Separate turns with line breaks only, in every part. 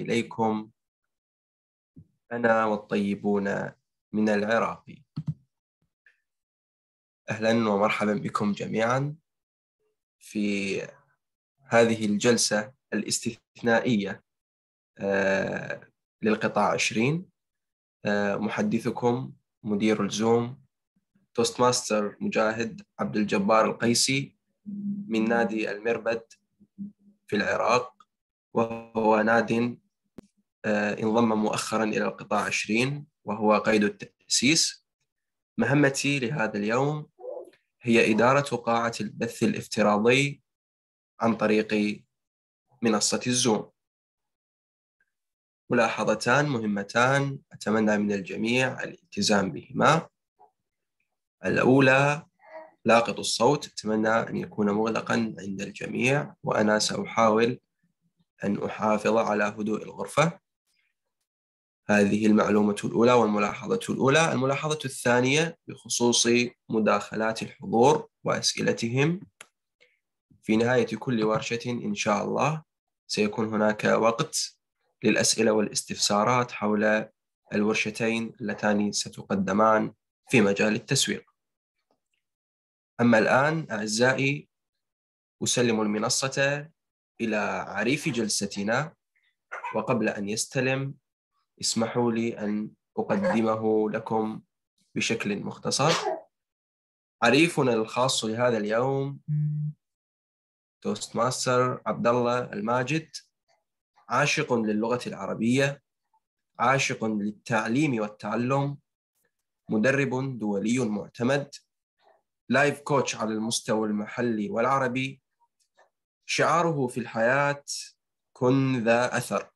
إليكم. أنا والطيبون من العراق. أهلا ومرحبا بكم جميعا في هذه الجلسة الاستثنائية آه، للقطاع 20 آه، محدثكم مدير ال Zoom Toastmaster مجاهد عبد الجبار القيسي من نادي المربد في العراق وهو ناد انضم مؤخرا إلى القطاع 20 وهو قيد التأسيس. مهمتي لهذا اليوم هي إدارة قاعة البث الافتراضي عن طريق منصة الزوم. ملاحظتان مهمتان أتمنى من الجميع الالتزام بهما. الأولى لاقط الصوت أتمنى أن يكون مغلقا عند الجميع وأنا سأحاول أن أحافظ على هدوء الغرفة. هذه المعلومة الأولى والملاحظة الأولى. الملاحظة الثانية بخصوص مداخلات الحضور وأسئلتهم. في نهاية كل ورشة إن شاء الله سيكون هناك وقت للأسئلة والاستفسارات حول الورشتين اللتان ستقدمان في مجال التسويق. أما الآن أعزائي أسلم المنصة إلى عريف جلستنا وقبل أن يستلم اسمحوا لي أن أقدمه لكم بشكل مختصر. عريفنا الخاص لهذا اليوم توست ماستر عبد الله الماجد عاشق للغة العربية عاشق للتعليم والتعلم مدرب دولي معتمد life coach على المستوى المحلي والعربي شعاره في الحياة كن ذا أثر.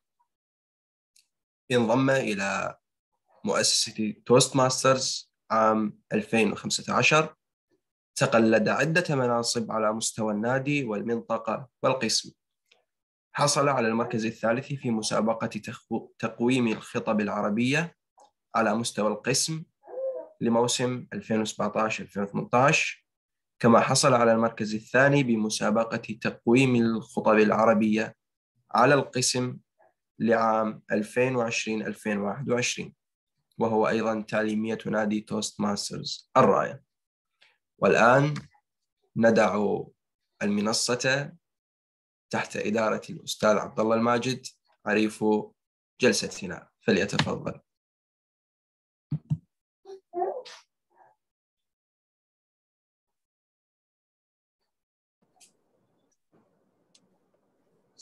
انضم إلى مؤسسة Toastmasters عام 2015 تقلد عدة مناصب على مستوى النادي والمنطقة والقسم. حصل على المركز الثالث في مسابقة تقويم الخطب العربية على مستوى القسم لموسم 2017-2018 كما حصل على المركز الثاني بمسابقة تقويم الخطب العربية على القسم لعام 2020-2021 وهو أيضا تعليمية نادي توست ماسترز الراية والآن ندع المنصة تحت إدارة الأستاذ عبد الله الماجد عريف جلستنا. فليتفضل.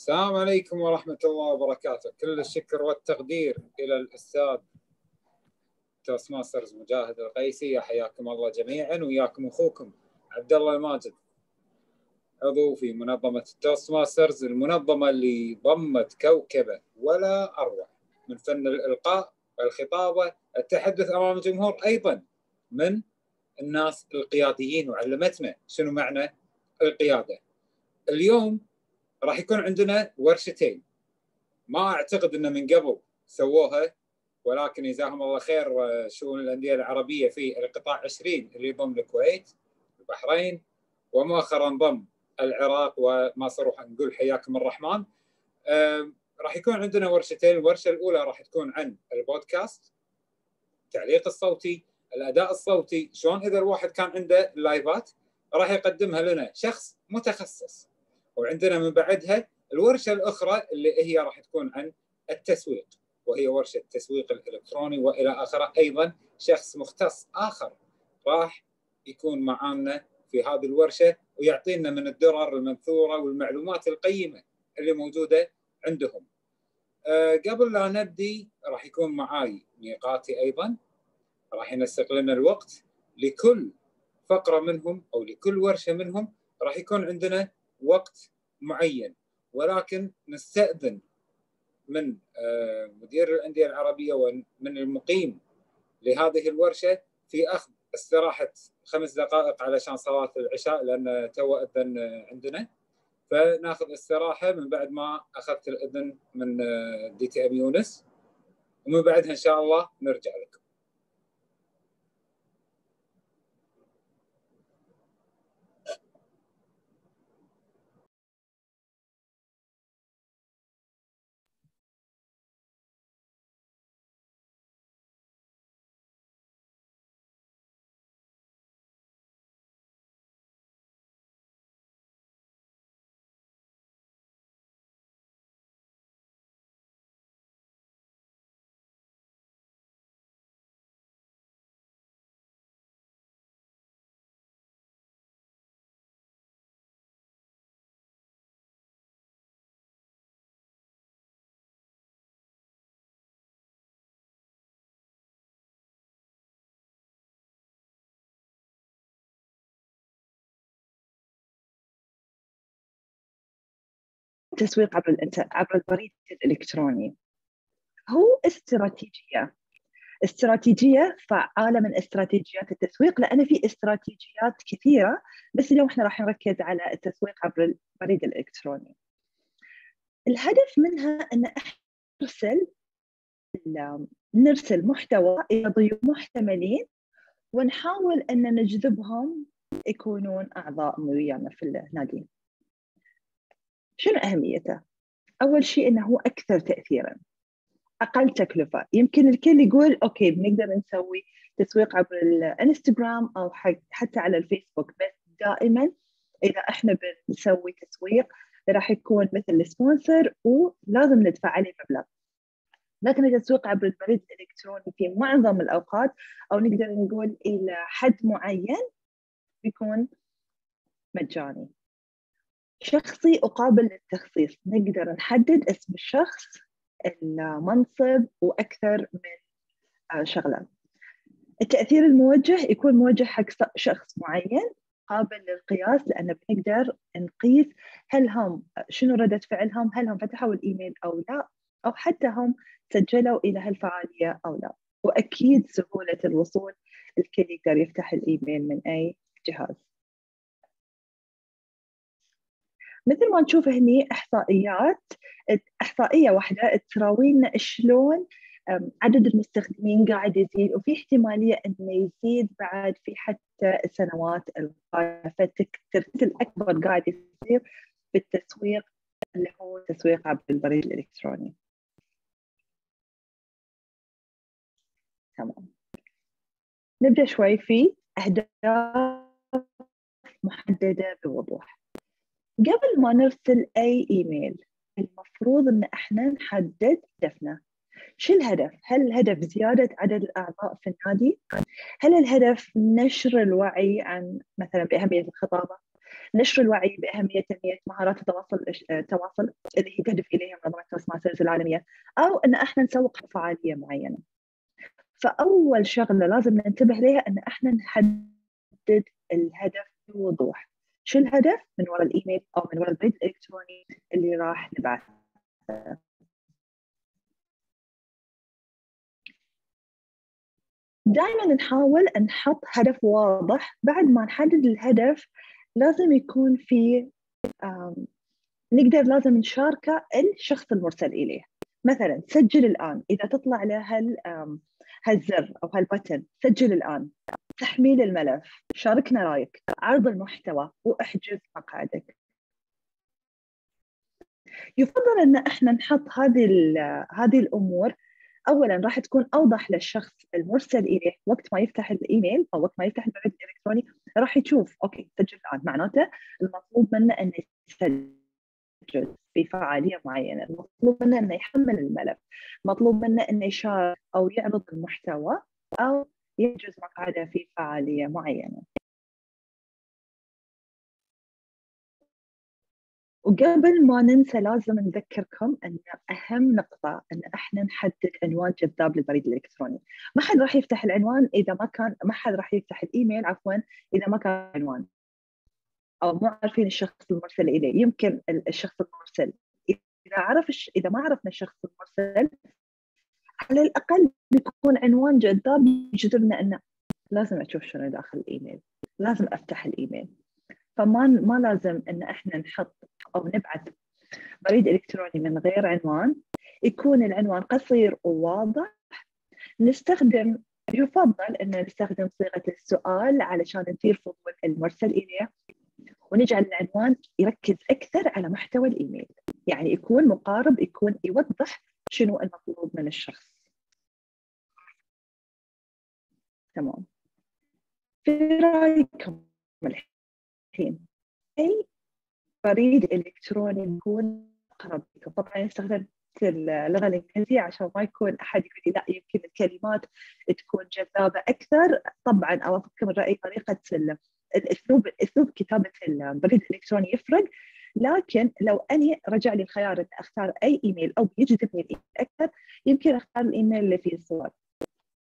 السلام عليكم ورحمة الله وبركاته. كل الشكر والتقدير إلى الأستاذ Toastmasters مجاهد القيسي. حياكم الله جميعا وياكم أخوكم عبد الله الماجد عضو في منظمة ال Toastmasters المنظمة اللي ضمت كوكبة ولا أروع من فن الإلقاء الخطابة التحدث أمام الجمهور أيضا من الناس القياديين وعلمتنا شنو معنى القيادة. اليوم راح يكون عندنا ورشتين. ما أعتقد إنه من قبل سووها ولكن جزاهم الله خير شؤون الأندية العربية في القطاع 20 اللي يضم الكويت البحرين ومؤخرا ضم العراق وما صروح نقول حياكم الرحمن. راح يكون عندنا ورشتين. الورشة الأولى راح تكون عن البودكاست التعليق الصوتي الأداء الصوتي شلون إذا الواحد كان عنده لايفات راح يقدمها لنا شخص متخصص. وعندنا من بعدها الورشة الأخرى اللي هي راح تكون عن التسويق وهي ورشة التسويق الإلكتروني وإلى آخره أيضا شخص مختص آخر راح يكون معانا في هذه الورشة ويعطينا من الدرر المنثورة والمعلومات القيمة اللي موجودة عندهم. أه قبل لا نبدي راح يكون معاي ميقاتي أيضا راح ينسق لنا الوقت لكل فقرة منهم أو لكل ورشة منهم راح يكون عندنا وقت معين. ولكن نستأذن من مدير الأندية العربية ومن المقيم لهذه الورشة في أخذ استراحة خمس دقائق علشان صلاة العشاء لأن تو أذن عندنا. فنأخذ استراحة من بعد ما أخذت الإذن من DTM يونس. ومن بعدها إن شاء الله نرجع لكم.
التسويق عبر الانت... عبر البريد الإلكتروني. هو استراتيجية. استراتيجية فعالة من استراتيجيات التسويق لأن في استراتيجيات كثيرة بس اليوم إحنا راح نركز على التسويق عبر البريد الإلكتروني. الهدف منها أن إحنا نرسل نرسل محتوى إلى ضيوف محتملين ونحاول أن نجذبهم يكونون أعضاء ويانا في النادي شنو أهميته؟ أول شيء إنه هو أكثر تاثيرا. أقل تكلفة. يمكن الكل يقول okay بنقدر نسوي تسويق عبر الإنستغرام أو حتى على الفيسبوك. بس دائما إذا إحنا بنسوي تسويق راح يكون مثل sponsor ولازم ندفع عليه مبلغ. لكن التسويق عبر البريد الإلكتروني في معظم الأوقات أو نقدر نقول إلى حد معين بيكون مجاني. شخصي وقابل للتخصيص. نقدر نحدد اسم الشخص المنصب وأكثر من آه، شغلة. التأثير الموجه يكون موجه حق شخص معين قابل للقياس لأن بنقدر نقيس هل هم شنو ردة فعلهم هل هم فتحوا الإيميل أو لا أو حتى هم سجلوا إلى هالفعالية أو لا. وأكيد سهولة الوصول الكل يقدر يفتح الإيميل من أي جهاز. مثل ما نشوف هني إحصائيات إحصائية واحدة تراوينا شلون عدد المستخدمين قاعد يزيد وفي احتمالية أنه يزيد بعد في حتى السنوات القادمة. فالتركيز الأكبر قاعد يصير في التسويق اللي هو التسويق عبر البريد الإلكتروني. تمام. نبدأ شوي في أهداف محددة بوضوح. قبل ما نرسل أي إيميل المفروض أن إحنا نحدد هدفنا شو الهدف؟ هل الهدف زيادة عدد الأعضاء في النادي؟ هل الهدف نشر الوعي عن مثلا بأهمية الخطابة؟ نشر الوعي بأهمية تنمية مهارات التواصل التواصل اللي هي تهدف إليها منظمة توست العالمية أو أن إحنا نسوق فعالية معينة. فأول شغلة لازم ننتبه لها أن إحنا نحدد الهدف بوضوح. شو الهدف من وراء الإيميل أو من وراء البريد الإلكتروني اللي راح نبعثه. دائما نحاول نحط هدف واضح. بعد ما نحدد الهدف لازم يكون في نقدر لازم نشاركه الشخص المرسل إليه. مثلا سجل الآن. إذا تطلع له هالزر أو هالبتن سجل الآن. تحميل الملف. شاركنا رأيك. عرض المحتوى وأحجز مقعدك. يفضل أن إحنا نحط هذه هذه الأمور. اولا راح تكون أوضح للشخص المرسل إليه وقت ما يفتح الإيميل أو وقت ما يفتح البريد الإلكتروني. راح يشوف أوكي سجل الآن. معناته المطلوب منه انه يسجل. في فعاليه معينة، المطلوب منه أنه يحمل الملف، مطلوب منه أنه يشارك أو يعرض المحتوى أو يحجز مقعده في فعالية معينة. وقبل ما ننسى لازم نذكركم أن أهم نقطة أن إحنا نحدد عنوان جذاب للبريد الإلكتروني، ما حد راح يفتح العنوان إذا ما كان ما حد راح يفتح الإيميل عفوا إذا ما كان عنوان. أو مو عارفين الشخص المرسل إليه، يمكن الشخص المرسل. إذا عرف إذا ما عرفنا الشخص المرسل على الأقل بيكون عنوان جذاب يجذبنا إنه لازم أشوف شنو داخل الإيميل، لازم أفتح الإيميل. فما ما لازم إن إحنا نحط أو نبعث بريد إلكتروني من غير عنوان. يكون العنوان قصير وواضح. نستخدم يفضل ان نستخدم صيغة السؤال علشان نثير فضول المرسل إليه. ونجعل العنوان يركز أكثر على محتوى الإيميل. يعني يكون مقارب يكون يوضح شنو المطلوب من الشخص. تمام. في رأيكم الحين أي بريد إلكتروني يكون أقرب لكم طبعا استخدمت اللغة الإنجليزية عشان ما يكون أحد يقول لي لا يمكن الكلمات تكون جذابة أكثر. طبعا أوافقكم الرأي طريقة الأسلوب أسلوب كتابة البريد الالكتروني يفرق. لكن لو أني رجع لي الخيار أختار أي إيميل أو يجذبني الايميل أكثر يمكن أختار الإيميل اللي فيه صور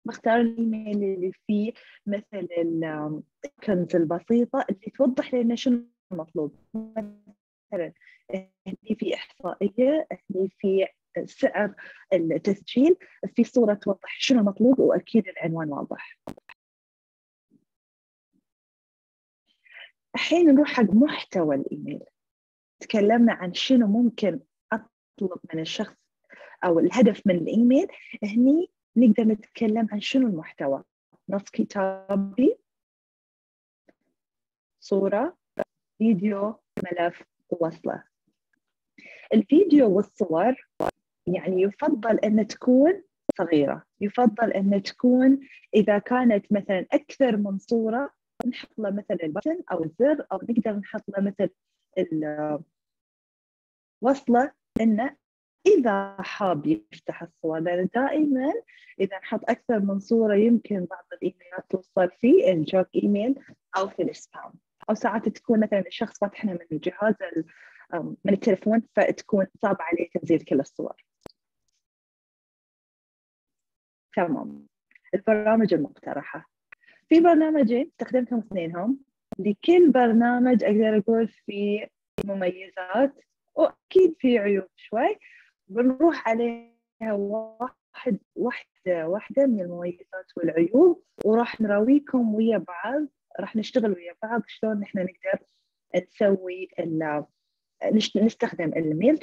بختار الإيميل اللي فيه مثل الكنز البسيطة اللي توضح لنا شنو المطلوب. مثلا هني في إحصائية هني في سعر التسجيل في صورة توضح شنو المطلوب وأكيد العنوان واضح. الحين نروح حق محتوى الإيميل. تكلمنا عن شنو ممكن أطلب من الشخص أو الهدف من الإيميل. هني نقدر نتكلم عن شنو المحتوى. نص كتابي صورة فيديو ملف وصلة. الفيديو والصور يعني يفضل أن تكون صغيرة. يفضل أن تكون إذا كانت مثلا أكثر من صورة نحط له مثلا البتن أو الزر أو نقدر نحط له مثل الوصلة أنه إذا حاب يفتح الصور لأن دائما إذا نحط أكثر من صورة يمكن بعض الإيميلات توصل في الجوك إيميل أو في السبام. أو ساعات تكون مثلا الشخص فاتحنا من الجهاز من التلفون فتكون صعب عليه تنزيل كل الصور. تمام. البرامج المقترحة. في برنامجين استخدمتهم اثنينهم. لكل برنامج أقدر أقول في مميزات وأكيد في عيوب شوي. بنروح عليها واحد واحدة واحدة من المميزات والعيوب وراح نراويكم ويا بعض. راح نشتغل ويا بعض شلون نحن نقدر نسوي نستخدم ال mail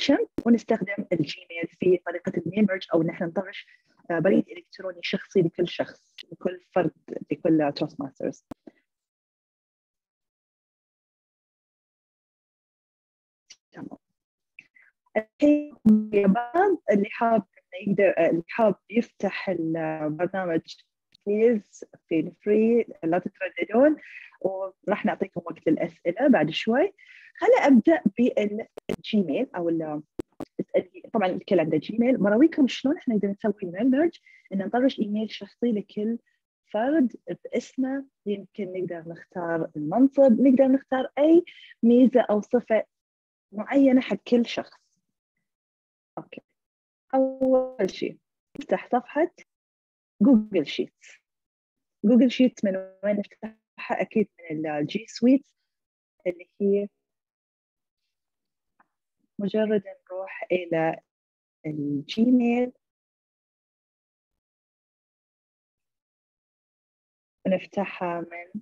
ونستخدم ال Gmail في طريقة ال mail merge أو نحن نطرش بريد إلكتروني شخصي لكل شخص لكل فرد لكل Toastmasters الحين يا بعض اللي حاب يقدر اللي حاب يفتح البرنامج please feel free لا تترددون. وراح نعطيكم وقت للأسئلة بعد شوي. خليني أبدأ بال Gmail أو طبعا الكل عنده Gmail براويكم شلون إحنا نقدر نسوي merge ان نطرش ايميل شخصي لكل فرد باسمه. يمكن نقدر نختار المنصب نقدر نختار أي ميزة أو صفة معينة حق كل شخص. okay. أول شيء نفتح صفحة Google Sheets Google Sheets من وين نفتحها؟ أكيد من ال G Suite اللي هي مجرد نروح إلى ال Gmail. ونفتحها من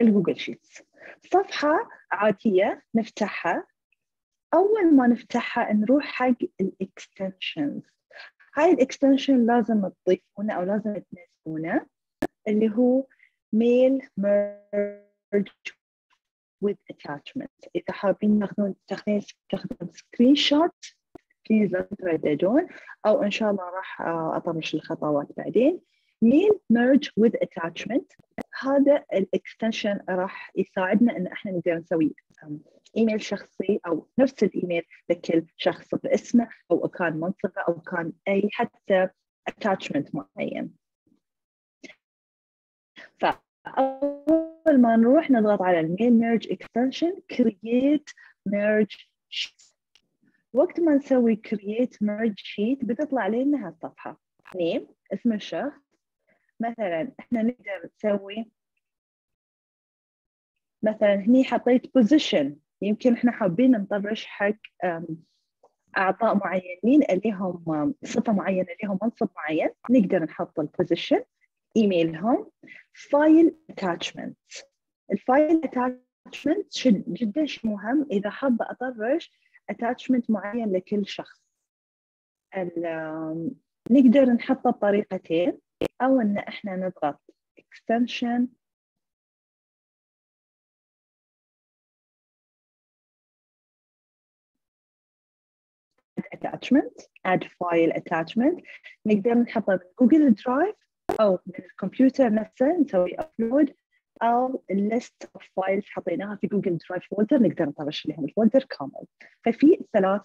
ال Google Sheets. صفحة عادية نفتحها. أول ما نفتحها نروح حق ال extensions. هاي ال extension لازم تضيفونه أو لازم تنزلونه اللي هو mail merge with attachment. إذا حابين تاخذون تستخدم screenshot please لا تترددون أو إن شاء الله راح أطرش الخطوات بعدين. mail merge with attachment. هذا ال extension راح يساعدنا إن إحنا نقدر نسوي ايميل شخصي أو نفس الإيميل لكل شخص باسمه أو كان منصبه أو كان أي حتى attachment معين. فأول ما نروح نضغط على ال mail merge extension create merge وقت ما نسوي create merge sheet بتطلع لنا هالصفحة. name اسم الشخص. مثلا إحنا نقدر نسوي مثلا هني حطيت position يمكن إحنا حابين نطرش حق أعضاء معينين لهم صفة معينة لهم منصب معين. نقدر نحط ال position إيميلهم. file attachment ال file attachment جدا مهم. إذا حابه أطرش attachment معين لكل شخص. نقدر نحطه بطريقتين. أو إن إحنا نضغط extension. Attachment. Add file attachment. نقدر نحطه من Google Drive أو من الكمبيوتر نفسه نسوي upload أو ال list of files حطيناها في Google Drive folder نقدر نطرش لهم ال folder كامل. ففي ثلاث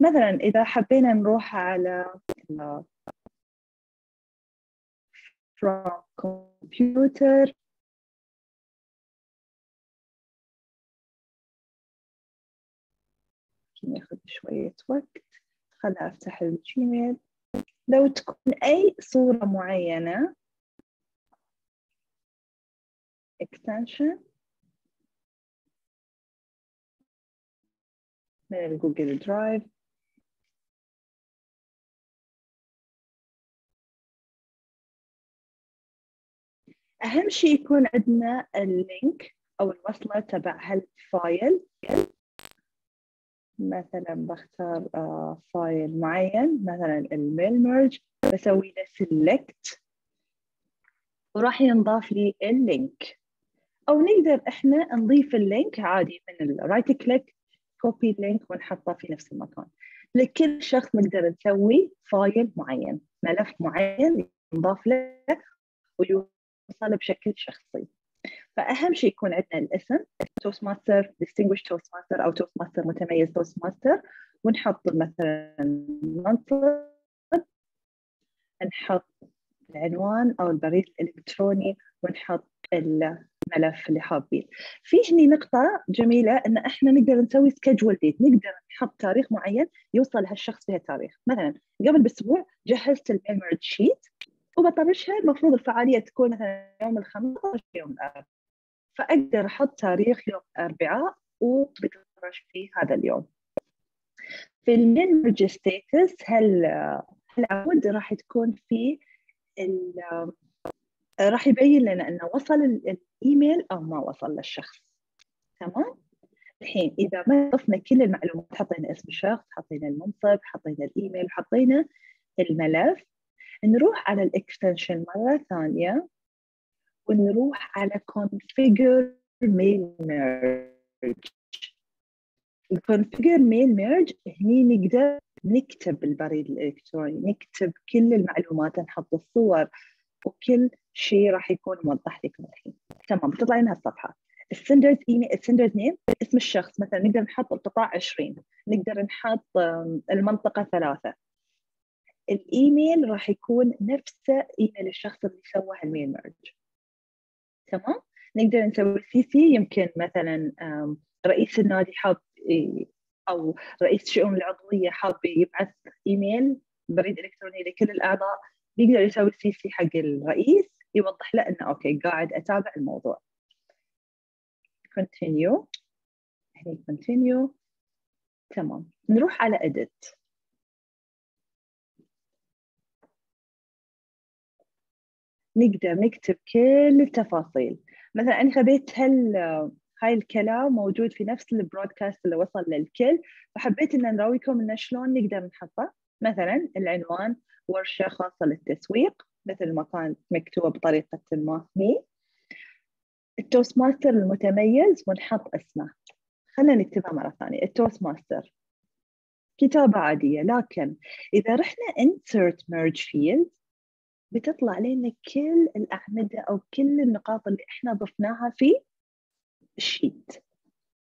مثلا إذا حبينا نروح على from computer ياخذ شوية وقت. خلنا أفتح ال Gmail لو تكون أي صورة معينة extension من ال Google Drive أهم شيء يكون عندنا ال link أو الوصلة تبع هال file مثلا بختار آه، file معين مثلا ال mail merge بسوي له select وراح ينضاف لي ال link. أو نقدر إحنا نضيف ال link عادي من ال right click copy ال link ونحطه في نفس المكان. لكل شخص نقدر نسوي file معين ملف معين ينضاف له ويوصل بشكل شخصي. فأهم شيء يكون عندنا الاسم Toastmaster Distinguished Toastmaster أو Toastmaster متميز Toastmaster ونحط مثلا منصب نحط العنوان أو البريد الإلكتروني ونحط الملف اللي حابين. في هني نقطة جميلة إن إحنا نقدر نسوي schedule date نقدر نحط تاريخ معين يوصل هالشخص في التاريخ مثلا قبل بأسبوع جهزت ال mail merge sheet وبطرشها المفروض الفعالية تكون مثلا يوم الخميس يوم الأربعاء. فأقدر أحط تاريخ يوم الاربعاء وبتطرش في هذا اليوم. في ال mail merge status هالعمود راح تكون في راح يبين لنا إنه وصل الإيميل أو ما وصل للشخص. تمام؟ الحين إذا ما ضفنا كل المعلومات حطينا اسم الشخص حطينا المنصب حطينا الإيميل حطينا الملف. نروح على ال extension مرة ثانية. ونروح على configure mail merge. ال configure mail merge هني نقدر نكتب البريد الإلكتروني نكتب كل المعلومات نحط الصور وكل شيء راح يكون موضح لكم الحين. تمام بتطلع لنا الصفحه ال sender's email ال sender's name اسم الشخص مثلا نقدر نحط القطاع 20 نقدر نحط المنطقة ثلاثة. الإيميل راح يكون نفسه إيميل الشخص اللي سوى هال mail merge تمام؟ نقدر نسوي CC يمكن مثلا رئيس النادي حاب أو رئيس الشؤون العضوية حاب يبعث إيميل بريد إلكتروني لكل الأعضاء يقدر يسوي CC حق الرئيس يوضح له إنه okay قاعد أتابع الموضوع. Continue. هني continue. تمام. نروح على edit. نقدر نكتب كل التفاصيل. مثلا أنا خذيت هال هاي الكلام موجود في نفس البرودكاست اللي وصل للكل فحبيت إن نراويكم انه شلون نقدر نحطه. مثلا العنوان ورشة خاصة للتسويق مثل ما كانت مكتوبه بطريقة ما هي ال Toastmaster المتميز ونحط اسمه. خلينا نكتبها مرة ثانية. ال Toastmaster كتابة عادية لكن إذا رحنا insert merge field بتطلع لنا كل الأعمدة أو كل النقاط اللي إحنا ضفناها في ال sheet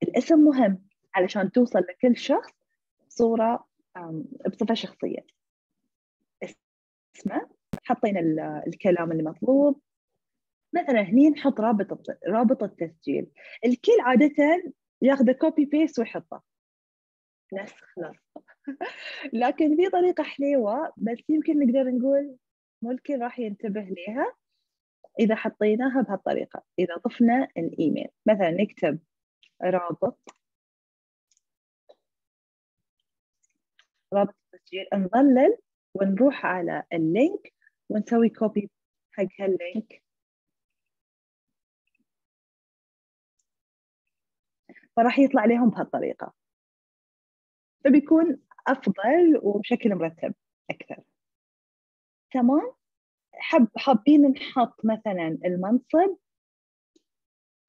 الاسم مهم علشان توصل لكل شخص بصورة بصفة شخصية. اسمه حطينا الكلام اللي مطلوب. مثلا هني نحط رابط رابط التسجيل. الكل عادة ياخذ copy paste ويحطه. نسخ نسخ. لكن في طريقة حليوة بس يمكن نقدر نقول مو الكل راح ينتبه لها إذا حطيناها بهالطريقة. إذا ضفنا الإيميل مثلا نكتب رابط. رابط التسجيل. نظلل ونروح على ال link ونسوي copy حق هال link. فراح يطلع لهم بهالطريقة. فبيكون أفضل وبشكل مرتب أكثر. تمام حب حابين نحط مثلا المنصب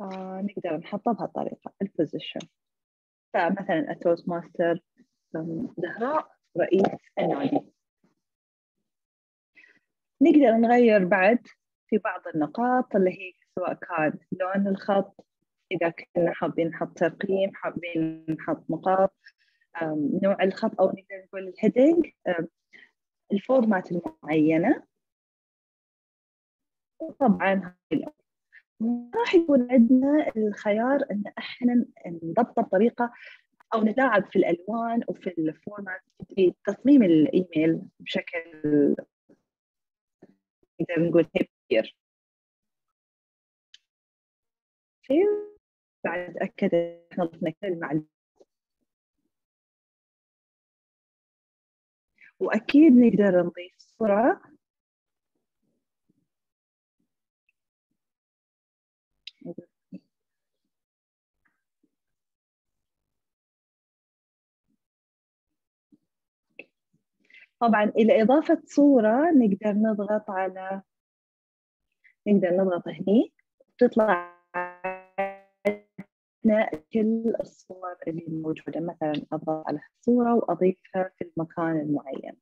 آه نقدر نحطه بهالطريقة ال position فمثلا ال Toastmaster زهراء رئيس النادي. نقدر نغير بعد في بعض النقاط اللي هي سواء كان لون الخط إذا كنا حابين نحط ترقيم حابين نحط نقاط نوع الخط أو نقدر نقول ال heading ال format المعينة. طبعا راح يكون عندنا الخيار إن إحنا نضبطه بطريقه أو نلاعب في الألوان وفي الفورمات في تصميم الإيميل بشكل نقدر نقول كبير بعد اتاكد إحنا ضفنا كل المعلومات. وأكيد نقدر نضيف صورة. طبعا إلى إضافة صورة نقدر نضغط على نقدر نضغط هني تطلع كل الصور اللي موجودة. مثلا أضغط على الصورة وأضيفها في المكان المعين.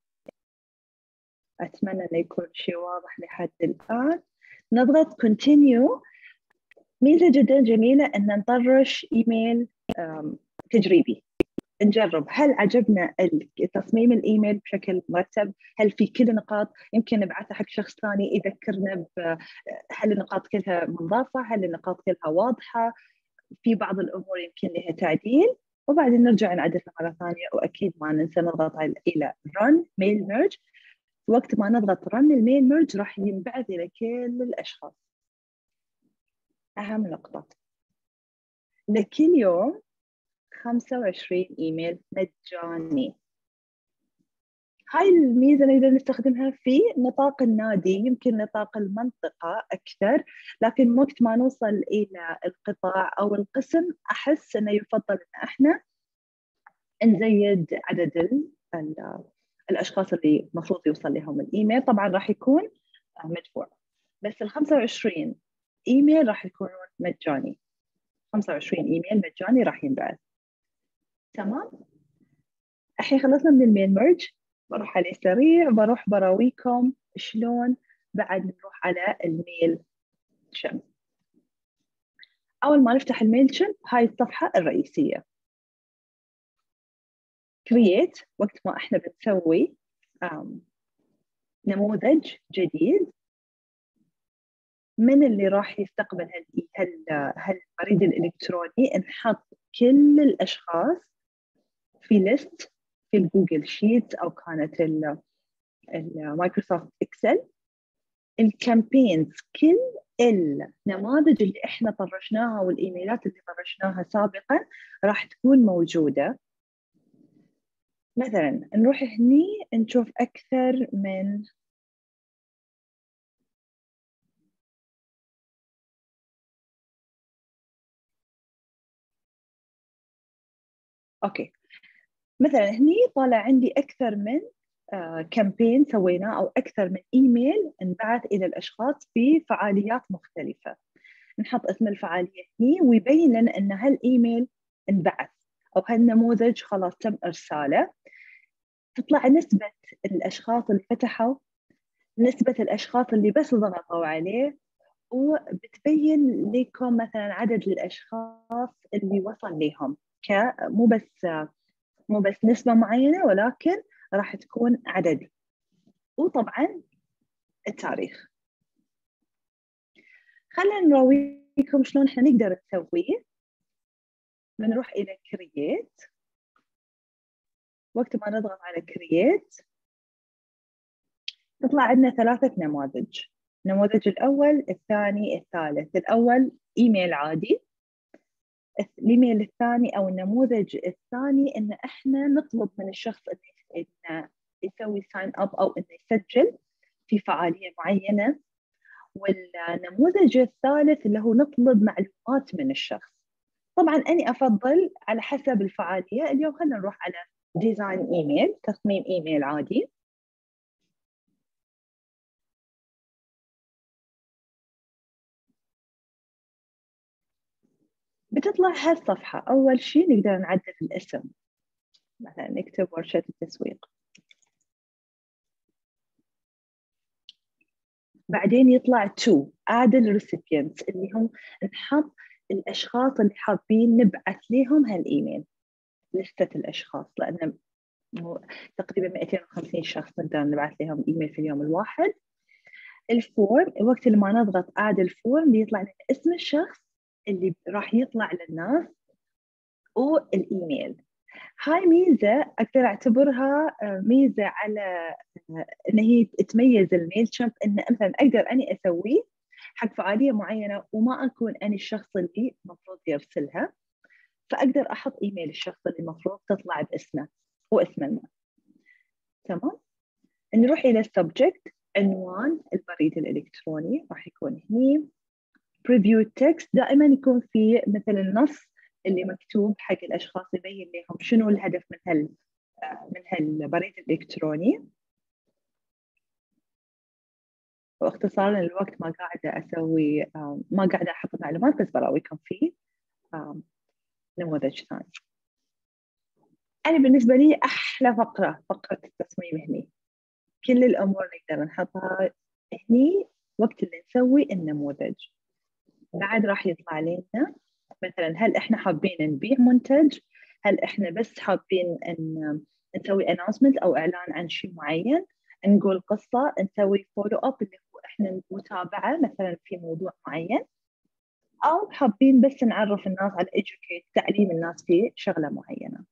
أتمنى أنه يكون شيء واضح لحد الآن. نضغط continue. ميزة جدا جميلة أن نطرش إيميل تجريبي. نجرب. هل عجبنا تصميم الإيميل بشكل مرتب؟ هل في كل نقاط؟ يمكن نبعثها حق شخص ثاني يذكرنا هل النقاط كلها منضافه هل النقاط كلها واضحة؟ في بعض الأمور يمكن لها تعديل وبعدين نرجع نعدلها مرة ثانية وأكيد ما ننسى نضغط إلى run mail merge. وقت ما نضغط run الميل merge راح ينبعث إلى كل الأشخاص. أهم نقطة. لكل يوم 25 إيميل مجاني. هاي الميزة نقدر نستخدمها في نطاق النادي يمكن نطاق المنطقة أكثر لكن وقت ما نوصل إلى القطاع أو القسم أحس أنه يفضل أن إحنا نزيد عدد الأشخاص اللي المفروض يوصل لهم الإيميل. طبعا راح يكون مدفوع. بس ال 25 إيميل راح يكونون مجاني. 25 إيميل مجاني راح ينبعث. تمام؟ الحين خلصنا من ال mail merge. بروح عليه سريع بروح براويكم شلون بعد نروح على ال Mailchimp أول ما نفتح ال Mailchimp هاي الصفحة الرئيسية. create وقت ما إحنا بنسوي نموذج جديد. من اللي راح يستقبل هالبريد الإلكتروني؟ نحط كل الأشخاص في list في ال Google Sheet أو كانت ال Microsoft Excel. ال campaigns كل النماذج اللي إحنا طرشناها والإيميلات اللي طرشناها سابقا راح تكون موجودة. مثلا نروح هني نشوف أكثر من okay. مثلا هني طالع عندي أكثر من campaign آه، سويناه أو أكثر من إيميل انبعث إلى الأشخاص في فعاليات مختلفة. نحط اسم الفعالية هني ويبين لنا إن هالإيميل انبعث أو هالنموذج خلاص تم إرساله. تطلع نسبة الأشخاص اللي فتحوا نسبة الأشخاص اللي بس ضغطوا عليه وبتبين لكم مثلا عدد الأشخاص اللي وصل لهم مو بس مو بس نسبة معينة ولكن راح تكون عددي. وطبعا التاريخ. خلينا نراويكم شلون إحنا نقدر نسويه. بنروح إلى create وقت ما نضغط على create تطلع عندنا ثلاثة نماذج. النموذج الأول الثاني الثالث. الأول إيميل عادي. الإيميل الثاني أو النموذج الثاني إن إحنا نطلب من الشخص انه يسوي sign up أو انه يسجل في فعالية معينة. والنموذج الثالث اللي هو نطلب معلومات من الشخص. طبعا أني أفضل على حسب الفعالية. اليوم خلينا نروح على ديزاين ايميل تصميم ايميل عادي. بتطلع هالصفحة. أول شيء نقدر نعدل الاسم. مثلا نكتب ورشة التسويق. بعدين يطلع to add recipients اللي هم نحط الأشخاص اللي حابين نبعث لهم هالإيميل. لستة الأشخاص لأن تقريبا 250 شخص نقدر نبعث لهم إيميل في اليوم الواحد. ال from وقت اللي ما نضغط add ال from بيطلع لنا اسم الشخص اللي راح يطلع للناس والايميل هاي ميزة أقدر أعتبرها آه، ميزة على آه، إن هي تميز ال Mailchimp إن مثلا أقدر أني أسويه حق فعالية معينة وما أكون أني الشخص اللي المفروض يرسلها فأقدر أحط إيميل الشخص اللي المفروض تطلع باسمه واسم المال تمام؟ نروح إلى ال subject عنوان البريد الإلكتروني راح يكون هني. Preview text دائما يكون في مثل النص اللي مكتوب حق الأشخاص يبين لهم شنو الهدف من هال من هالبريد الإلكتروني؟ واختصارا للوقت ما قاعدة أسوي ما قاعدة أحط معلومات بس براويكم فيه نموذج ثاني. أنا بالنسبة لي أحلى فقرة فقرة التصميم هني. كل الأمور نقدر نحطها هني وقت اللي نسوي النموذج. بعد راح يطلع لنا. مثلا هل إحنا حابين نبيع منتج؟ هل إحنا بس حابين إن نسوي announcement أو إعلان عن شيء معين؟ نقول قصة نسوي follow up اللي هو إحنا متابعة مثلا في موضوع معين. أو حابين بس نعرف الناس على educate تعليم الناس في شغلة معينة.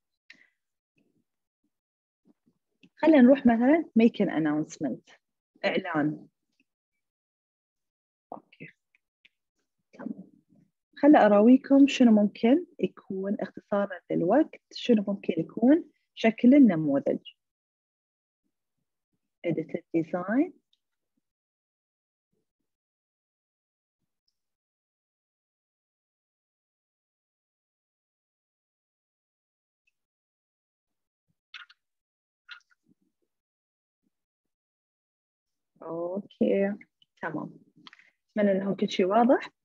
خلينا نروح مثلا make an announcement إعلان أوكي تمام خلي أراويكم شنو ممكن يكون اختصارا للوقت شنو ممكن يكون شكل النموذج. Edit design. أوكي تمام. اتمنى انه كل شيء واضح؟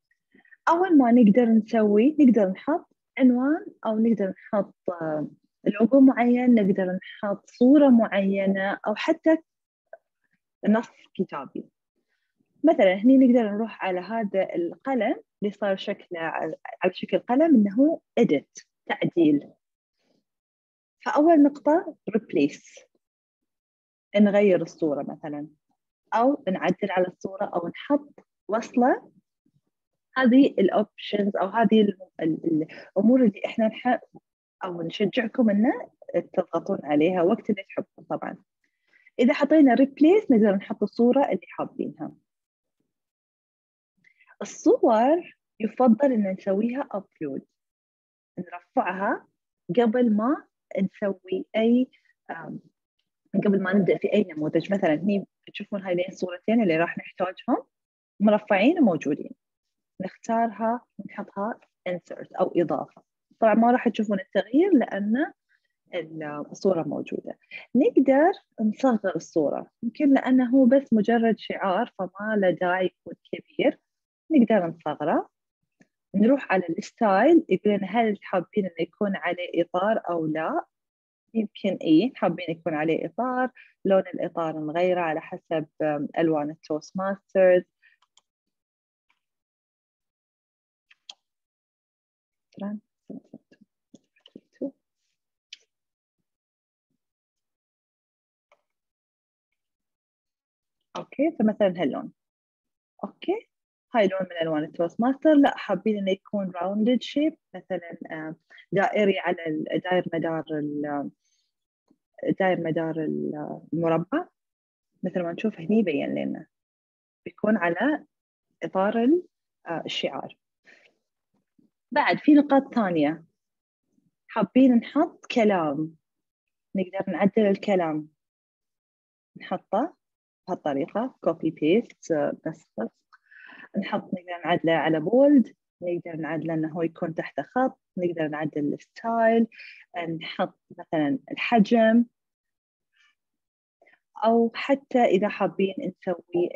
أول ما نقدر نسوي نقدر نحط عنوان أو نقدر نحط لوجو معين نقدر نحط صورة معينة أو حتى نص كتابي. مثلا هني نقدر نروح على هذا القلم اللي صار شكله على شكل قلم إنه edit تعديل. فأول نقطة replace. نغير الصورة مثلا أو نعدل على الصورة أو نحط وصلة هذه ال options أو هذه الأمور اللي نحب أو نشجعكم إن تضغطون عليها وقت اللي تحبون طبعا. إذا حطينا replace نقدر نحط الصورة اللي حابينها. الصور يفضل إن نسويها upload نرفعها قبل ما نسوي أي قبل ما نبدأ في أي نموذج. مثلا هني تشوفون هذين الصورتين اللي راح نحتاجهم. مرفعين وموجودين. نختارها ونحطها insert أو إضافة. طبعا ما راح تشوفون التغيير لأن الصورة موجودة. نقدر نصغر الصورة. يمكن لأنه هو بس مجرد شعار فما له داعي يكون كبير. نقدر نصغره. نروح على ال style يقول لنا هل حابين إنه يكون عليه إطار أو لا؟ يمكن إي حابين يكون عليه إطار. لون الإطار نغيره على حسب ألوان ال Toastmasters. okay فمثلا هاللون. okay هاي لون من ألوان ال Toastmaster. لا حابين إنه يكون rounded shape مثلا دائري على داير مدار داير مدار المربع. مثل ما نشوف هني يبين لنا. بيكون على إطار الشعار. بعد في نقاط ثانية. حابين نحط كلام. نقدر نعدل الكلام. نحطه بهالطريقة copy paste بس نحط نقدر نعدله على bold نقدر نعدله إنه هو يكون تحت خط. نقدر نعدل ال style. نحط مثلا الحجم. أو حتى إذا حابين نسوي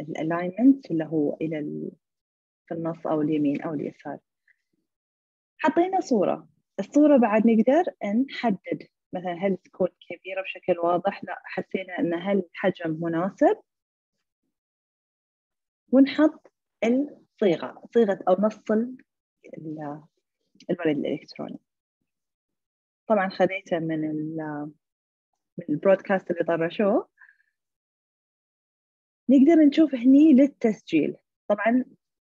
ال alignment اللي هو إلى في النص أو اليمين أو اليسار. حطينا صورة. الصورة بعد نقدر نحدد مثلا هل تكون كبيرة بشكل واضح. لا حسينا إن هل الحجم مناسب. ونحط الصيغة صيغة أو نص البريد الإلكتروني. طبعا خذيته من من البرودكاست اللي طرشوه. نقدر نشوف هني للتسجيل. طبعا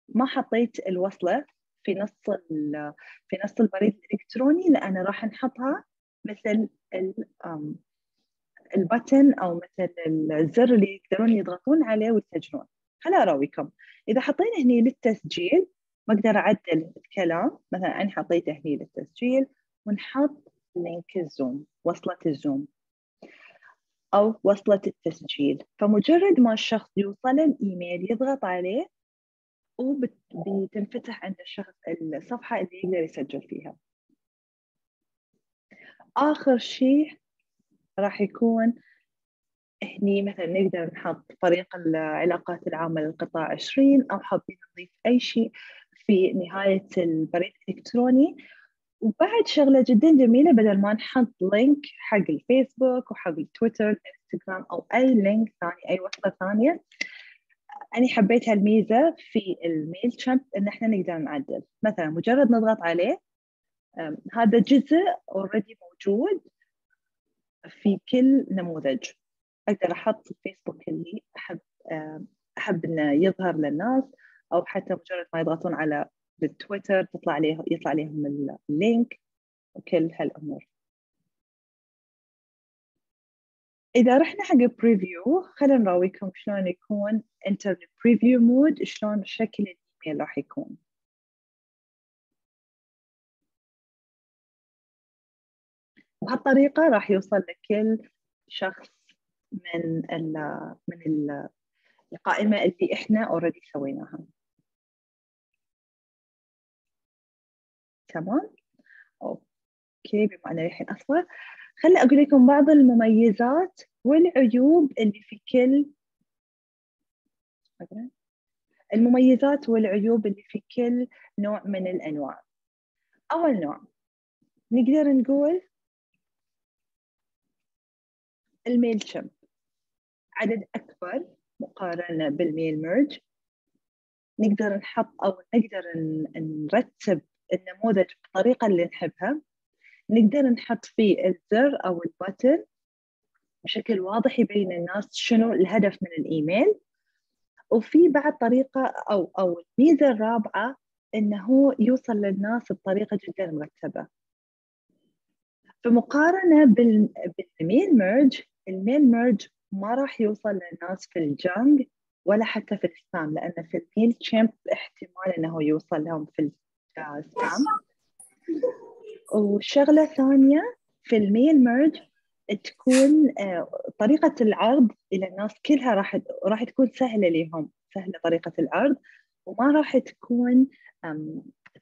ما حطيت الوصلة في نص في نص البريد الإلكتروني لأن راح نحطها مثل ال button أو مثل الزر اللي يقدرون يضغطون عليه ويسجلون. خليني أراويكم. إذا حطينا هني للتسجيل بقدر أعدل الكلام. مثلا أنا حطيته هني للتسجيل ونحط link الزوم وصلة الزوم أو وصلة التسجيل. فمجرد ما الشخص يوصل الإيميل يضغط عليه وبتنفتح عند الشخص الصفحة اللي يقدر يسجل فيها. آخر شيء راح يكون هني مثلا نقدر نحط فريق العلاقات العامة للقطاع 20 أو حابين نضيف أي شيء في نهاية البريد الإلكتروني. وبعد شغلة جدا جميلة بدل ما نحط link حق الفيسبوك وحق التويتر الإنستغرام أو أي link ثاني أي وصلة ثانية أنا حبيت هالميزة في ال Mailchimp إن إحنا نقدر نعدل. مثلا مجرد نضغط عليه هذا جزء already موجود في كل نموذج. أقدر أحط الفيسبوك اللي أحب أحب إنه يظهر للناس أو حتى مجرد ما يضغطون على التويتر تطلع عليه يطلع عليهم ال link وكل هالأمور. إذا رحنا حق preview خلينا نراويكم شلون يكون in preview mode شلون شكل الإيميل راح يكون. بهالطريقة راح يوصل لكل شخص من ال من ال القائمة اللي إحنا already سويناها. تمام؟ Okay بما ان الحين اصفر خلي أقول لكم بعض المميزات والعيوب اللي في كل المميزات والعيوب اللي في كل نوع من الأنواع. أول نوع نقدر نقول ال Mailchimp عدد أكبر مقارنة بال mail merge نقدر نحط أو نقدر نرتب النموذج بالطريقة اللي نحبها. نقدر نحط فيه الزر أو ال button بشكل واضح يبين الناس شنو الهدف من الإيميل. وفي بعد طريقة أو أو الميزة الرابعة إنه يوصل للناس بطريقة جدا مرتبة. فمقارنة بال mail merge ال mail merge ما راح يوصل للناس في ال junk ولا حتى في ال spam لأن في ال Mailchimp احتمال أنه يوصل لهم في ال spam. وشغلة ثانية في ال mail merge تكون آه، طريقة العرض إلى الناس كلها راح راح تكون سهلة لهم سهلة طريقة العرض وما راح تكون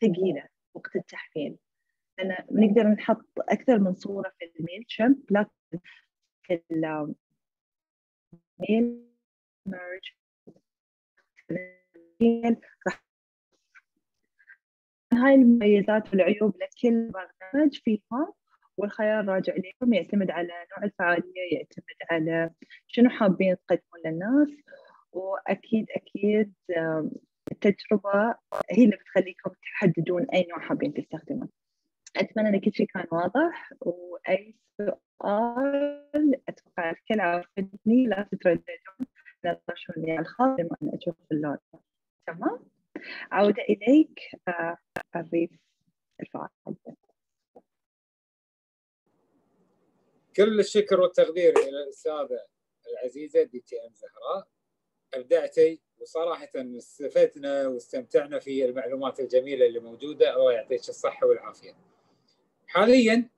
ثقيلة وقت التحميل لأن نقدر نحط أكثر من صورة في ال Mailchimp لكن في الميل ميرج راح هاي المميزات والعيوب لكل برنامج فيها والخيار راجع لكم يعتمد على نوع الفعالية يعتمد على شنو حابين تقدمون للناس وأكيد أكيد التجربة هي اللي بتخليكم تحددون أي نوع حابين تستخدمون. أتمنى أن كل شيء كان واضح وأي سؤال أتوقع الكل عارفني لا تترددون نطرشوني على الخاص أن أشوف اللون. تمام؟ عودة إليك الريف الفعال
كل الشكر والتقدير إلى الأستاذة العزيزة دي تي إم زهراء أبدعتي وصراحة استفدنا واستمتعنا في المعلومات الجميلة اللي موجودة الله يعطيك الصحة والعافية. حاليا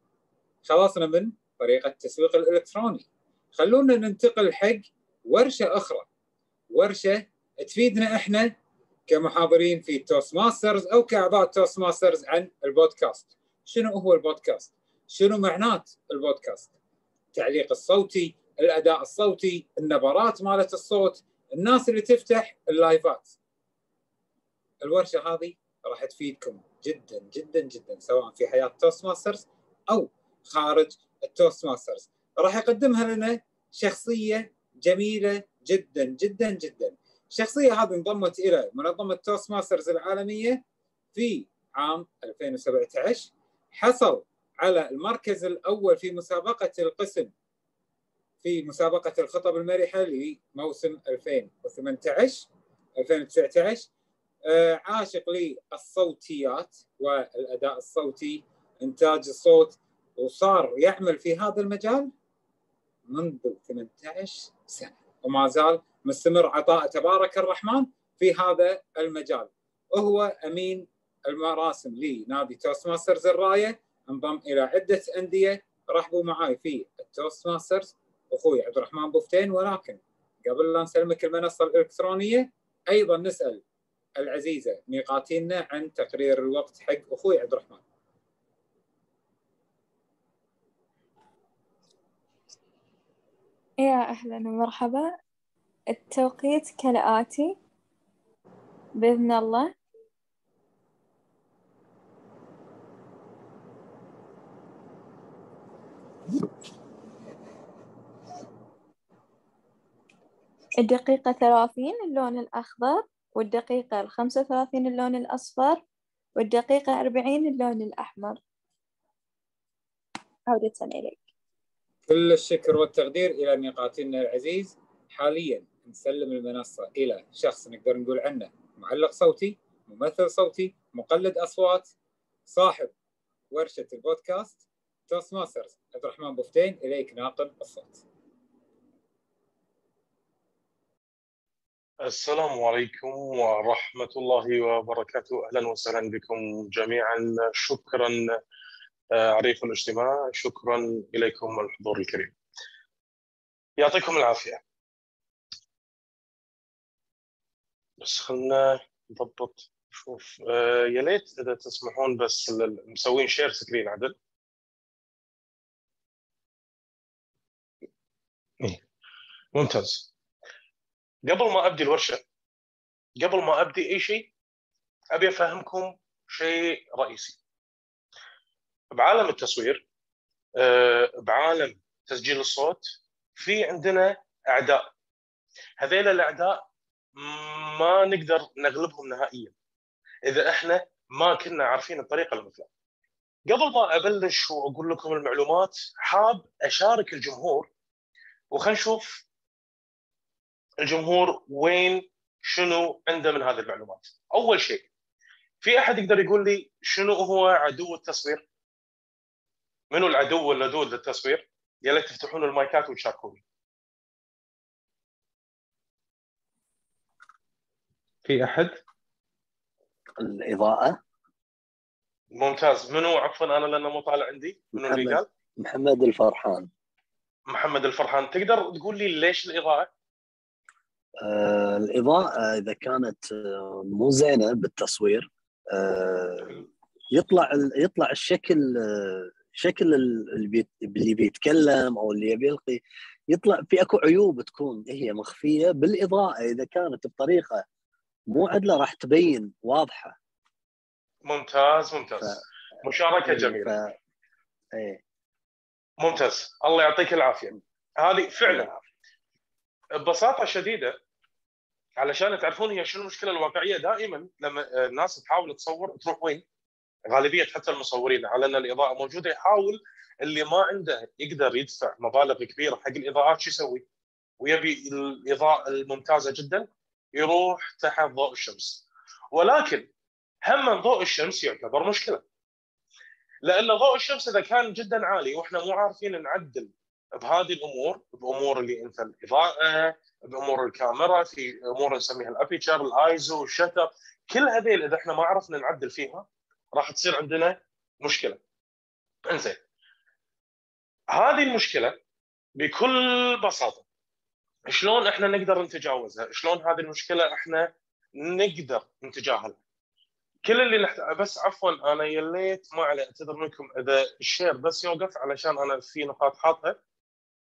خلصنا من طريقة التسويق الإلكتروني. خلونا ننتقل حق ورشة أخرى. ورشة تفيدنا إحنا كمحاضرين في Toastmasters أو كأعضاء Toastmasters عن البودكاست. شنو هو البودكاست؟ شنو معنات البودكاست؟ التعليق الصوتي، الأداء الصوتي، النبرات مالت الصوت، الناس اللي تفتح اللايفات. الورشة هذه راح تفيدكم جدا جدا جدا سواء في حياة Toastmasters أو خارج ال Toastmasters. راح يقدمها لنا شخصية جميلة جدا جدا جدا. الشخصيه هذه انضمت إلى منظمة Toastmasters العالمية في عام 2017 حصل على المركز الأول في مسابقة القسم في مسابقة الخطب المرحة لموسم 2018 2019 عاشق للصوتيات والأداء الصوتي إنتاج الصوت وصار يعمل في هذا المجال منذ 18 سنة. وما زال مستمر عطاء تبارك الرحمن في هذا المجال. وهو أمين المراسم لنادي Toastmasters الراية. انضم إلى عدة أندية. رحبوا معي في ال Toastmasters أخوي عبد الرحمن بوفتين. ولكن قبل لا نسلمك المنصة الإلكترونية أيضا نسأل العزيزة ميقاتينا عن تقرير الوقت حق أخوي عبد الرحمن.
يا أهلا ومرحبا. التوقيت كالآتي. بإذن الله. الدقيقة ثلاثين اللون الأخضر والدقيقة الخمسة وثلاثين اللون الأصفر والدقيقة أربعين اللون الأحمر. عودة إليك.
كل الشكر والتقدير إلى ميقاتنا العزيز حاليا. نسلم المنصة إلى شخص نقدر نقول عنه. معلق صوتي ممثل صوتي مقلد أصوات صاحب ورشة البودكاست Toastmasters عبد الرحمن بوفتين إليك ناقل الصوت.
السلام عليكم ورحمة الله وبركاته. أهلا وسهلا بكم جميعا. شكرا عريف الاجتماع. شكرا إليكم الحضور الكريم. يعطيكم العافية. بس خلنا نضبط شوف يا ليت إذا تسمحون بس مسوين share screen عدل. ممتاز. قبل ما أبدي الورشة قبل ما أبدي أي شيء أبي أفهمكم شيء رئيسي. بعالم التصوير بعالم تسجيل الصوت في عندنا أعداء. هذيل الأعداء ما نقدر نغلبهم نهائيا. إذا إحنا ما كنا عارفين الطريقة المثلى. قبل ما أبلش وأقول لكم المعلومات حاب أشارك الجمهور وخلينا نشوف الجمهور وين شنو عنده من هذه المعلومات. أول شيء في أحد يقدر يقول لي شنو هو عدو التصوير؟ منو العدو اللدود للتصوير؟ يا ليت تفتحون المايكات وتشاركوني. في أحد؟
الإضاءة.
ممتاز. منو؟ عفوا أنا لأنه مو طالع عندي. منو اللي قال؟
محمد الفرحان.
محمد الفرحان. تقدر تقول لي ليش الإضاءة؟
آه الإضاءة إذا كانت آه مو زينة بالتصوير آه يطلع يطلع الشكل آه شكل اللي بيتكلم أو اللي يبي يلقي. يطلع في أكو عيوب تكون هي مخفية بالإضاءة. إذا كانت بطريقة مو عدله راح تبين واضحه.
ممتاز ممتاز. ف... مشاركة جميلة. ف...
إيه.
ممتاز. الله يعطيك العافية. هذه فعلا ببساطة شديدة علشان تعرفون هي شنو المشكلة الواقعية دائما لما الناس تحاول تصور تروح وين؟ غالبيه حتى المصورين على أن الإضاءة موجودة. يحاول اللي ما عنده يقدر يدفع مبالغ كبيرة حق الإضاءات شو يسوي؟ ويبي الإضاءة الممتازة جدا يروح تحت ضوء الشمس. ولكن هم ضوء الشمس يعتبر مشكلة. لأن ضوء الشمس إذا كان جدا عالي وإحنا مو عارفين نعدل بهذه الأمور بأمور اللي أنت الإضاءة بأمور الكاميرا في أمور نسميها الأبيتشر الأيزو الشتر. كل هذيل إذا إحنا ما عرفنا نعدل فيها راح تصير عندنا مشكلة. إنزين. هذه المشكلة بكل بساطة. شلون إحنا نقدر نتجاوزها؟ شلون هذه المشكلة إحنا نقدر نتجاهلها؟ كل اللي نحتاج بس عفوا أنا يليت ما علي أعتذر منكم إذا ال share بس يوقف علشان أنا في نقاط حاطها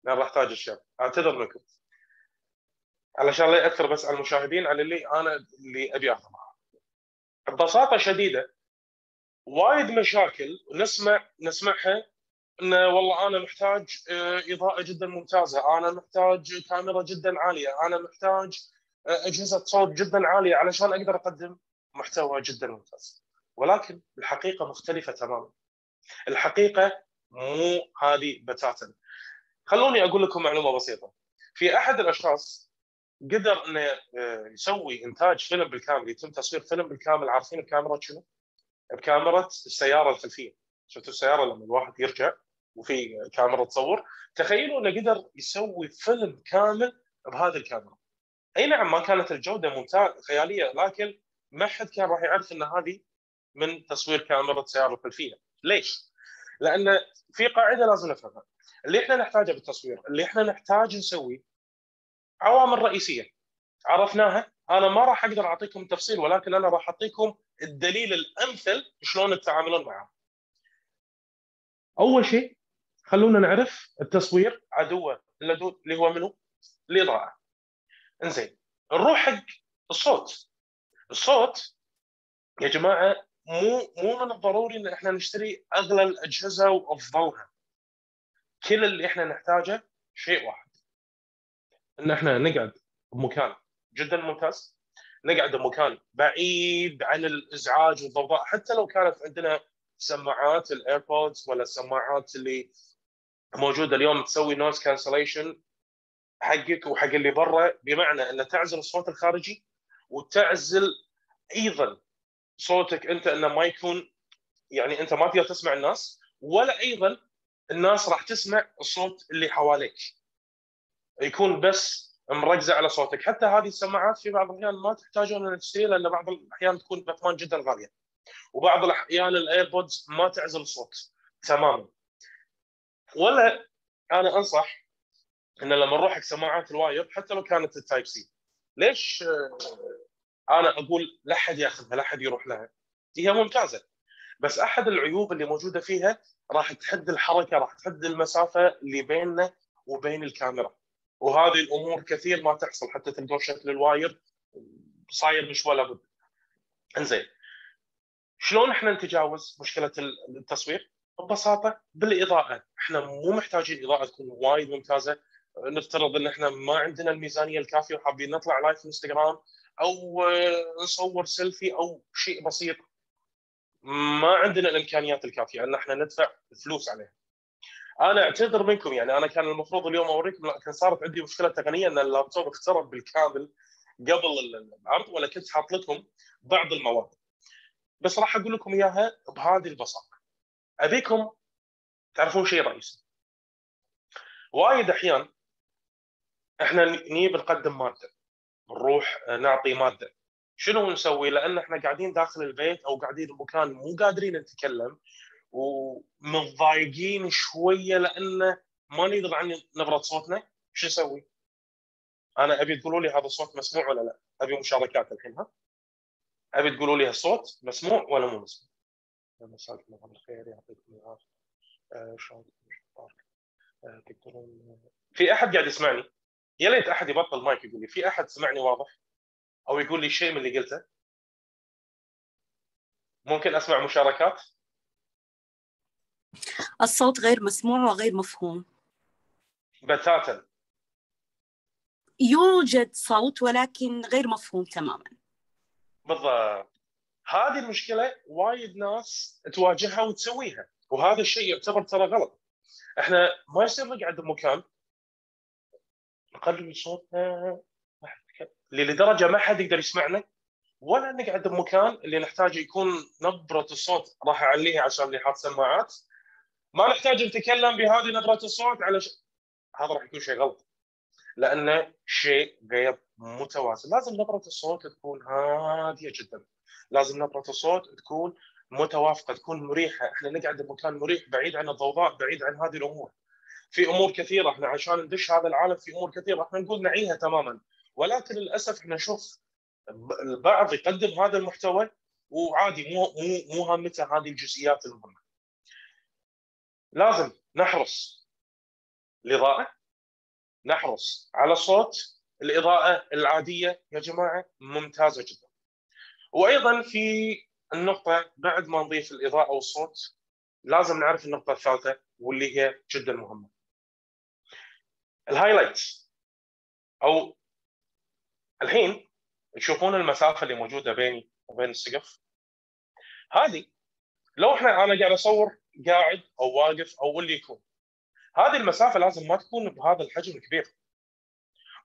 أنا راح أحتاج ال share أعتذر منكم علشان لا يأثر بس على المشاهدين على اللي أنا اللي أبي اخذه معاه ببساطة شديدة وايد مشاكل نسمع نسمعها انه والله أنا محتاج إضاءة جدا ممتازة، أنا محتاج كاميرا جدا عالية، أنا محتاج أجهزة صوت جدا عالية علشان أقدر أقدم محتوى جدا ممتاز. ولكن الحقيقة مختلفة تماما. الحقيقة مو هذه بتاتا. خلوني أقول لكم معلومة بسيطة. في أحد الأشخاص قدر إنه يسوي إنتاج فيلم بالكامل، يتم تصوير فيلم بالكامل عارفين بكاميرا شنو؟ بكاميرا السيارة الخلفية شفتوا السيارة لما الواحد يرجع وفي كاميرا تصور؟ تخيلوا إنه قدر يسوي فيلم كامل بهذه الكاميرا. أي نعم ما كانت الجودة ممتازه خيالية لكن ما حد كان راح يعرف إن هذه من تصوير كاميرا سيارة خلفية. ليش؟ لأن في قاعدة لازم نفهمها. اللي إحنا نحتاجه بالتصوير اللي إحنا نحتاج نسويه عوامل رئيسية. عرفناها؟ أنا ما راح أقدر أعطيكم تفصيل ولكن أنا راح أعطيكم الدليل الأمثل شلون تتعاملون معه. أول شيء خلونا نعرف التصوير عدوه اللدود اللي هو منو؟ الإضاءة. إنزين نروح حق الصوت. الصوت يا جماعة مو مو من الضروري إن إحنا نشتري أغلى الأجهزة وأفضلها. كل اللي إحنا نحتاجه شيء واحد. إن إحنا نقعد بمكان جدا ممتاز نقعد بمكان بعيد عن الإزعاج والضوضاء حتى لو كانت عندنا سماعات ال AirPods ولا السماعات اللي موجودة اليوم تسوي noise cancellation حقك وحق اللي برا بمعنى أن تعزل الصوت الخارجي وتعزل أيضا صوتك أنت انه ما يكون يعني أنت ما تقدر تسمع الناس ولا أيضا الناس راح تسمع الصوت اللي حواليك. يكون بس مركزه على صوتك. حتى هذه السماعات في بعض الأحيان ما تحتاجون ان تشتري لأن بعض الأحيان تكون باثمان جدا غالية. وبعض الأحيان ال AirPods ما تعزل الصوت تماما. ولا أنا أنصح إن لما نروح حق سماعات ال wire حتى لو كانت ال Type-C ليش أنا أقول لا أحد ياخذها لا أحد يروح لها؟ هي ممتازة. بس أحد العيوب اللي موجودة فيها راح تحد الحركة راح تحد المسافة اللي بيننا وبين الكاميرا. وهذه الأمور كثير ما تحصل حتى تلقون شكل ال wire صاير مش ولا بد. إنزين شلون إحنا نتجاوز مشكلة التصوير؟ ببساطة بالإضاءة، إحنا مو محتاجين إضاءة تكون وايد ممتازة، نفترض إن إحنا ما عندنا الميزانية الكافية وحابين نطلع live في انستغرام أو نصور سيلفي أو شيء بسيط ما عندنا الإمكانيات الكافية إن إحنا ندفع فلوس عليها. أنا أعتذر منكم يعني أنا كان المفروض اليوم أوريكم لكن صارت عندي مشكلة تقنية إن اللابتوب اخترب بالكامل قبل العرض ولا كنت حاط لكم بعض المواد بس راح أقول لكم إياها بهذه البساطة أبيكم تعرفون شيء رئيسي وايد أحيان إحنا نجيب نقدم مادة نروح نعطي مادة شنو نسوي؟ لأن إحنا قاعدين داخل البيت أو قاعدين بمكان مو قادرين نتكلم ومتضايقين شوية لأن ما ندري عن نبره صوتنا شو نسوي؟ أنا أبي تقولوا لي هذا الصوت مسموع ولا لا؟ أبي مشاركات الحين ها؟ أبي تقولوا لي الصوت مسموع ولا مو مسموع؟ مساكم الله بالخير يعطيكم العافية شلون تقدرون في أحد قاعد يسمعني؟ يا ليت أحد يبطل مايك يقول لي في أحد سمعني واضح؟ أو يقول لي شيء من اللي قلته؟ ممكن أسمع مشاركات؟
الصوت غير مسموع وغير مفهوم
بتاتا
يوجد صوت ولكن غير مفهوم تماما
بالضبط. هذه المشكلة وايد ناس تواجهها وتسويها وهذا الشيء يعتبر ترى غلط. إحنا ما يصير نقعد بمكان نقلل صوتنا لدرجة ما حد يقدر يسمعنا ولا نقعد بمكان اللي نحتاج يكون نبرة الصوت راح أعليها عشان اللي حاط سماعات. ما نحتاج نتكلم بهذه نبرة الصوت على ش... هذا راح يكون شيء غلط. لأنه شيء غير متوازن. لازم نبرة الصوت تكون هادية جدا. لازم نبرة الصوت تكون متوافقة تكون مريحة. إحنا نقعد بمكان مريح بعيد عن الضوضاء بعيد عن هذه الأمور. في أمور كثيرة إحنا عشان ندش هذا العالم في أمور كثيرة إحنا نقول نعيها تماما. ولكن للأسف إحنا نشوف البعض يقدم هذا المحتوى وعادي مو مو مو هامته هذه الجزئيات المهمة. لازم نحرص الاضاءه نحرص على الصوت الإضاءة العادية يا جماعة ممتازة جدا. وأيضا في النقطة بعد ما نضيف الإضاءة والصوت لازم نعرف النقطة الثالثة واللي هي جدا مهمة. الهايلايت. أو الحين تشوفون المسافة اللي موجودة بيني وبين السقف. هذه لو إحنا أنا قاعد أصور قاعد أو واقف أو اللي يكون. هذه المسافة لازم ما تكون بهذا الحجم الكبير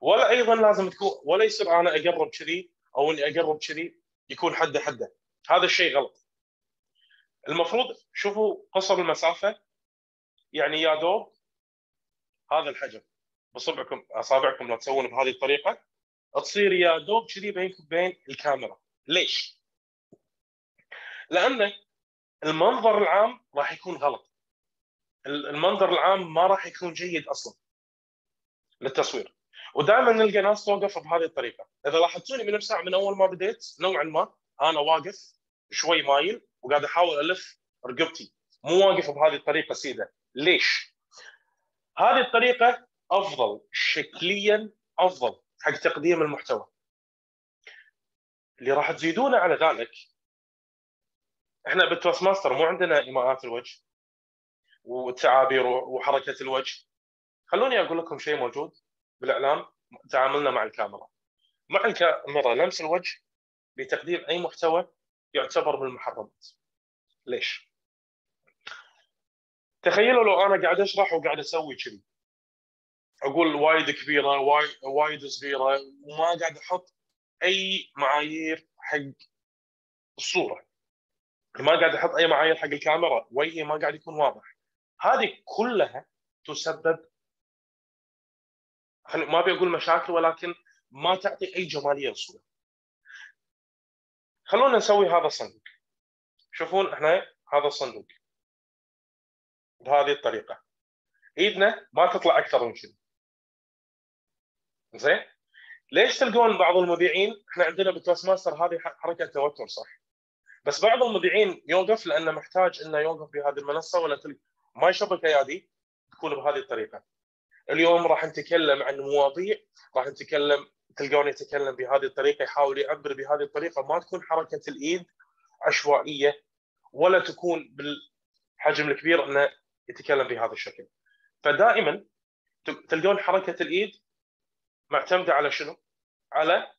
ولا أيضا لازم تكون ولا يصير أنا أقرب كذي أو إني أقرب كذي يكون حده حده. هذا الشيء غلط. المفروض شوفوا قصر المسافة. يعني يا دوب هذا الحجم. بصبعكم أصابعكم لو تسوون بهذه الطريقة. تصير يا دوب كذي بينكم وبين الكاميرا. ليش؟ لأن المنظر العام راح يكون غلط. المنظر العام ما راح يكون جيد أصلا للتصوير. ودائما نلقى ناس توقف بهذه الطريقة. إذا لاحظتوني من نفس من أول ما بديت نوعا ما أنا واقف شوي مايل وقاعد أحاول ألف رقبتي. مو واقف بهذه الطريقة سيدة. ليش؟ هذه الطريقة أفضل شكليا أفضل حق تقديم المحتوى. اللي راح تزيدونه على ذلك إحنا بال Toastmasters مو عندنا إيماءات الوجه. والتعابير وحركة الوجه. خلوني أقول لكم شيء موجود بالإعلام تعاملنا مع الكاميرا. مع الكاميرا لمس الوجه لتقديم أي محتوى يعتبر من المحرمات. ليش؟ تخيلوا لو أنا قاعد أشرح وقاعد أسوي كذي أقول وايد كبيرة وايد وايد صغيرة وما قاعد أحط أي معايير حق الصورة. ما قاعد أحط أي معايير حق الكاميرا. وجهي ما قاعد يكون واضح. هذه كلها تسبب ما أبي أقول مشاكل ولكن ما تعطي أي جمالية للصورة. خلونا نسوي هذا الصندوق شوفون إحنا هذا الصندوق بهذه الطريقة. إيدنا ما تطلع أكثر من كذا. زين؟ ليش تلقون بعض المذيعين؟ إحنا عندنا بال Toastmasters هذه حركة توتر صح. بس بعض المذيعين يوقف لأنه محتاج إنه يوقف بهذه المنصة ولا تل... ما يشبك ايادي تكون بهذه الطريقة. اليوم راح نتكلم عن مواضيع راح نتكلم تلقونه يتكلم بهذه الطريقة يحاول يعبر بهذه الطريقة. ما تكون حركة الإيد عشوائية ولا تكون بالحجم الكبير أنه يتكلم بهذا الشكل. فدائما تلقون حركة الإيد معتمدة على شنو؟ على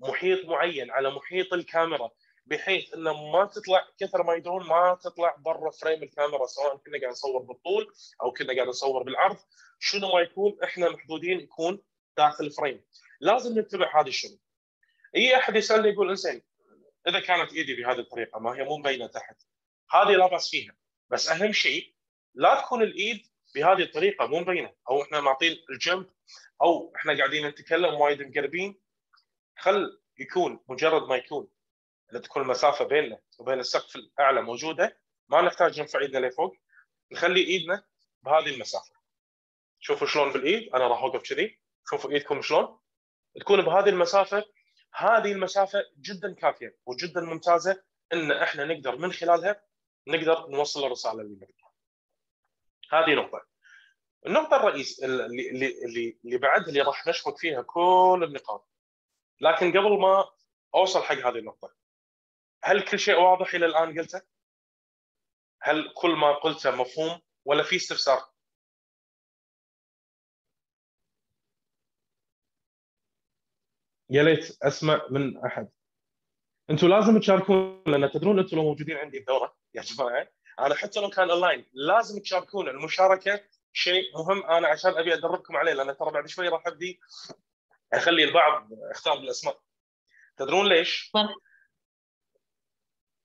محيط معين على محيط الكاميرا. بحيث إنه ما تطلع كثر ما يدرون ما تطلع برا frame الكاميرا سواء كنا قاعد نصور بالطول أو كنا قاعد نصور بالعرض. شنو ما يكون إحنا محدودين يكون داخل ال frame. لازم نتبع هذه الشروط إي أحد يسألني يقول إنزين إذا كانت إيدي بهذه الطريقة ما هي مو مبينة تحت. هذه لا بأس فيها. بس أهم شيء لا تكون الإيد بهذه الطريقة مو مبينة. أو إحنا معطين الجنب أو إحنا قاعدين نتكلم وايد مقربين. خل يكون مجرد ما يكون. إذا تكون المسافة بيننا وبين السقف الأعلى موجودة ما نحتاج نرفع إيدنا لفوق نخلي إيدنا بهذه المسافة شوفوا شلون بالإيد أنا راح أوقف كذي شوفوا إيدكم شلون تكون بهذه المسافة هذه المسافة جدا كافية وجدا ممتازة إن إحنا نقدر من خلالها نقدر نوصل الرسالة اللي نبيها. هذه نقطة. النقطة الرئيس اللي اللي اللي بعد اللي راح نشبك فيها كل النقاط. لكن قبل ما أوصل حق هذه النقطة هل كل شيء واضح إلى الآن قلته؟ هل كل ما قلته مفهوم ولا في استفسار؟ يا ليت أسمع من أحد أنتم لازم تشاركون لأن تدرون أنتم لو موجودين عندي الدورة يا جماعة أنا حتى لو كان اونلاين لازم تشاركون المشاركة شيء مهم أنا عشان أبي أدربكم عليه لأن ترى بعد شوي راح أبدي أخلي البعض أختار بالأسماء تدرون ليش؟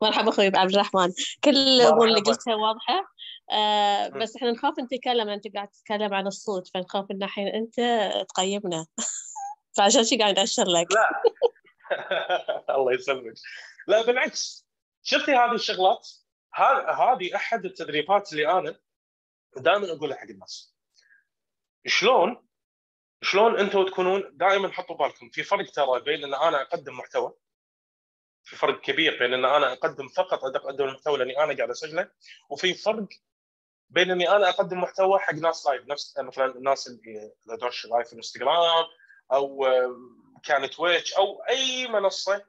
مرحبا أخوي عبد الرحمن. كل الأمور اللي قلتها واضحة. آه بس إحنا نخاف نتكلم أنت قاعد تتكلم عن الصوت فنخاف إن الحين أنت تقيمنا. فعشان شي قاعد أشر لك.
لا. الله يسلمك. لا بالعكس. شفتي هذه الشغلات؟ هذه أحد التدريبات اللي أنا دائما أقولها حق الناس. شلون؟ شلون أنتم تكونون دائما حطوا بالكم في فرق ترى بين إن أنا أقدم محتوى في فرق كبير بين إن أنا أقدم فقط أقدم المحتوى لاني أنا قاعد أسجله وفي فرق بين إني أنا أقدم محتوى حق ناس live نفس مثلا الناس اللي دش live في انستغرام أو كانت Twitch أو أي منصة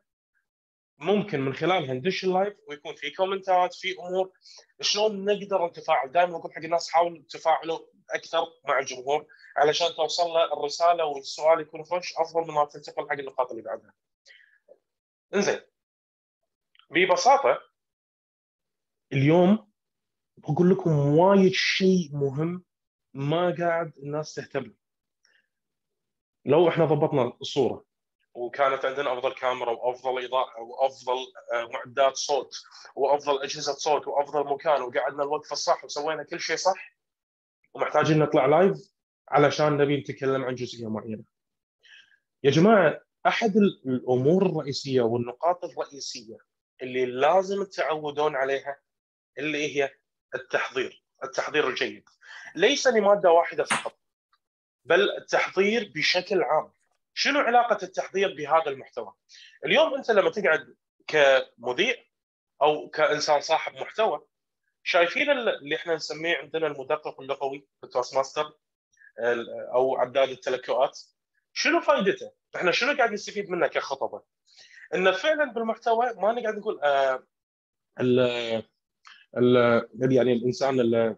ممكن من خلالها ندش ال live ويكون في comment ات في أمور. شلون نقدر نتفاعل؟ دائما أقول حق الناس حاولوا تفاعلوا أكثر مع الجمهور علشان توصل له الرسالة والسؤال يكون fresh أفضل من ما تنتقل حق النقاط اللي بعدها. إنزين. ببساطة اليوم بقول لكم وايد شيء مهم ما قاعد الناس تهتم لو إحنا ضبطنا الصورة وكانت عندنا أفضل كاميرا وأفضل إضاءة وأفضل معدات صوت وأفضل أجهزة صوت وأفضل مكان وقعدنا الوقفه الصح وسوينا كل شيء صح ومحتاجين نطلع لايف علشان نبي نتكلم عن جزئية معينة. يا جماعة أحد الأمور الرئيسية والنقاط الرئيسية اللي لازم تعودون عليها اللي هي التحضير، التحضير الجيد ليس لماده واحدة فقط بل التحضير بشكل عام شنو علاقة التحضير بهذا المحتوى اليوم أنت لما تقعد كمذيع أو كإنسان صاحب محتوى شايفين اللي إحنا نسميه عندنا المدقق اللغوي ال Toastmasters أو عداد التلكؤات شنو فائدته؟ إحنا شنو قاعد نستفيد منه كخطبة؟ انه فعلا بالمحتوى ما نقعد نقول آه ال ال يعني الإنسان ال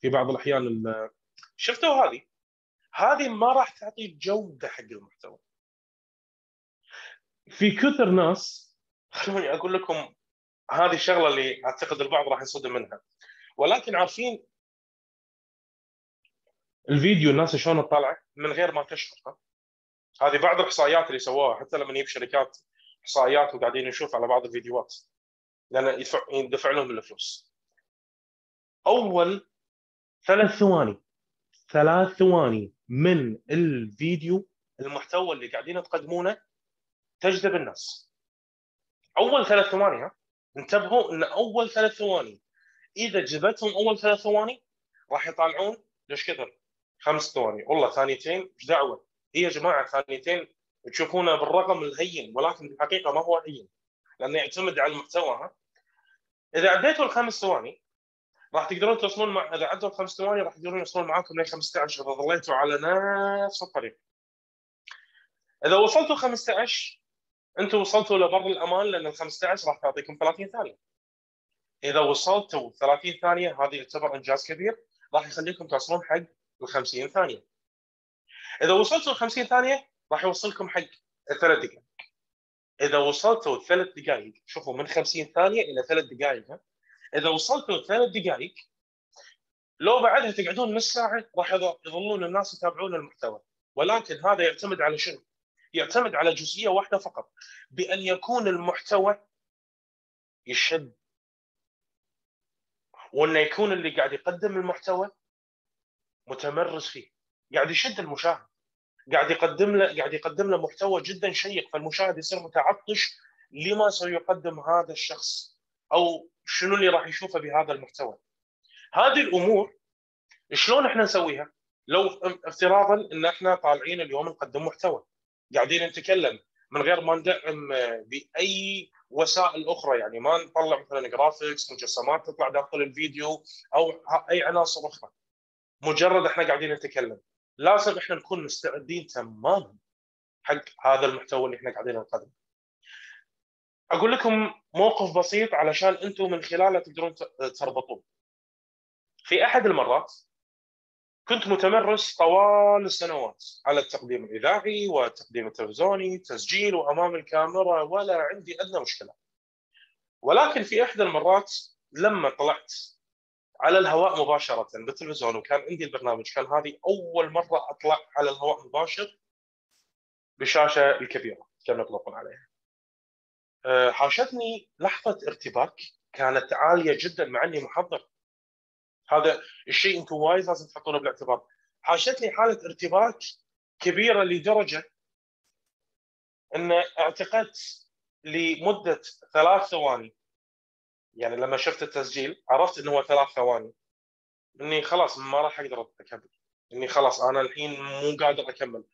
في بعض الأحيان ال- شفتوا هذه؟ هذه ما راح تعطي جودة حق المحتوى. في كثر ناس خلوني أقول لكم هذه الشغلة اللي أعتقد البعض راح ينصدم منها ولكن عارفين الفيديو الناس شلون تطلعه من غير ما تشرح هذه بعض الإحصائيات اللي سووها حتى لما يجيب شركات إحصائيات وقاعدين نشوف على بعض الفيديوهات. لأن يندفع لهم الفلوس أول ثلاث ثواني. ثلاث ثواني من الفيديو المحتوى اللي قاعدين تقدمونه تجذب الناس. أول ثلاث ثواني ها؟ انتبهوا إن أول ثلاث ثواني. إذا جذبتهم أول ثلاث ثواني راح يطالعون ليش كثر؟ خمس ثواني. والله ثانيتين إيش دعوة؟ هي يا جماعة ثانيتين تشوفونه بالرقم الهين ولكن الحقيقة ما هو هين لأنه يعتمد على المحتوى ها إذا عديتوا الخمس ثواني راح تقدرون توصلون مع إذا عدوا الخمس ثواني راح يقدرون يوصلون معاكم ل 15 إذا ظليتوا على نفس الطريق. إذا وصلتوا 15 أنتم وصلتوا لبر الأمان لأن ال 15 راح تعطيكم 30 ثانية. إذا وصلتوا 30 ثانية هذه يعتبر إنجاز كبير راح يخليكم توصلون حق ال 50 ثانية. إذا وصلتوا ل 50 ثانية راح يوصلكم حق الثلاث دقائق. إذا وصلتوا ثلاث دقائق شوفوا من 50 ثانية إلى ثلاث دقائق؟ إذا وصلتوا ثلاث دقائق لو بعدها تقعدون نص ساعة راح يظ- يظلون الناس يتابعون المحتوى ولكن هذا يعتمد على شنو؟ يعتمد على جزئية واحدة فقط بأن يكون المحتوى يشد وأنه يكون اللي قاعد يقدم المحتوى متمرس فيه قاعد يشد المشاهد قاعد يقدم له قاعد يقدم له محتوى جدا شيق فالمشاهد يصير متعطش لما سيقدم هذا الشخص أو شنو اللي راح يشوفه بهذا المحتوى. هذه الأمور شلون إحنا نسويها؟ لو افتراضا إن إحنا طالعين اليوم نقدم محتوى قاعدين نتكلم من غير ما ندعم بأي وسائل أخرى يعني ما نطلع مثلا جرافيكس مجسمات تطلع داخل الفيديو أو أي عناصر أخرى. مجرد إحنا قاعدين نتكلم. لازم إحنا نكون مستعدين تماما حق هذا المحتوى اللي إحنا قاعدين نقدمه. أقول لكم موقف بسيط علشان أنتم من خلاله تقدرون تربطون. في أحد المرات كنت متمرس طوال السنوات على التقديم الإذاعي والتقديم التلفزيوني تسجيل وأمام الكاميرا ولا عندي أدنى مشكلة. ولكن في إحدى المرات لما طلعت على الهواء مباشرة بالتلفزيون وكان عندي البرنامج كان هذه أول مرة أطلع على الهواء مباشر بالشاشه الكبيرة كما يطلقون عليها. أه، حاشتني لحظة ارتباك كانت عالية جدا مع إني محضر. هذا الشيء أنتم وايد لازم تحطونه بالاعتبار. حاشتني حالة ارتباك كبيرة لدرجة إن اعتقدت لمدة ثلاث ثواني يعني لما شفت التسجيل عرفت إنه هو ثلاث ثواني. إني خلاص ما راح أقدر أكمل. إني خلاص أنا الحين مو قادر أكمل.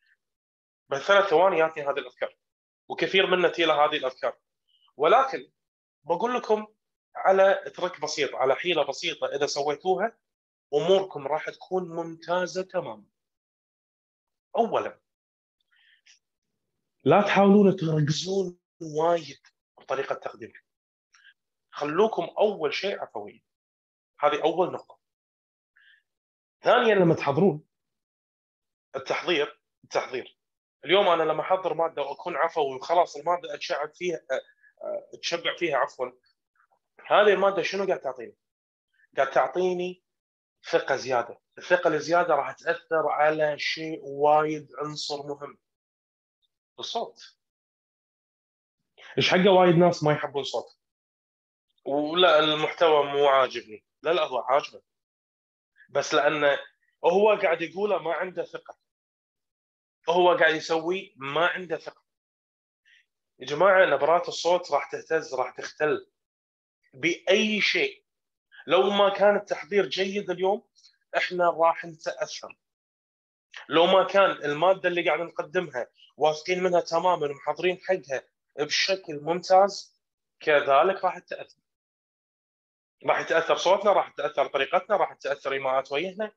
بثلاث ثواني جاتني هذه الأفكار. وكثير منا تيلا هذه الأفكار. ولكن بقول لكم على ترك بسيط على حيلة بسيطة إذا سويتوها أموركم راح تكون ممتازة تماما. اولا لا تحاولون تركزون وايد بطريقة تقديمكم. خلوكم أول شيء عفويين. هذه أول نقطة. ثانيا لما تحضرون التحضير التحضير اليوم أنا لما أحضر مادة وأكون عفوي وخلاص المادة أتشعب فيها أتشبع فيها عفوا هذه المادة شنو قاعد تعطيني؟ قاعد تعطيني ثقة زيادة، الثقة الزيادة راح تأثر على شيء وايد عنصر مهم الصوت. إيش حقه وايد ناس ما يحبون صوت ولا المحتوى مو عاجبني، لا لا هو عاجبه. بس لأنه هو قاعد يقوله ما عنده ثقة. هو قاعد يسوي ما عنده ثقة. يا جماعة نبرات الصوت راح تهتز راح تختل بأي شيء. لو ما كان التحضير جيد اليوم إحنا راح نتأثر. لو ما كان المادة اللي قاعد نقدمها واثقين منها تماما ومحضرين حقها بشكل ممتاز كذلك راح تتاثر راح يتأثر صوتنا راح تتاثر طريقتنا راح تتاثر إيماءات وجهنا.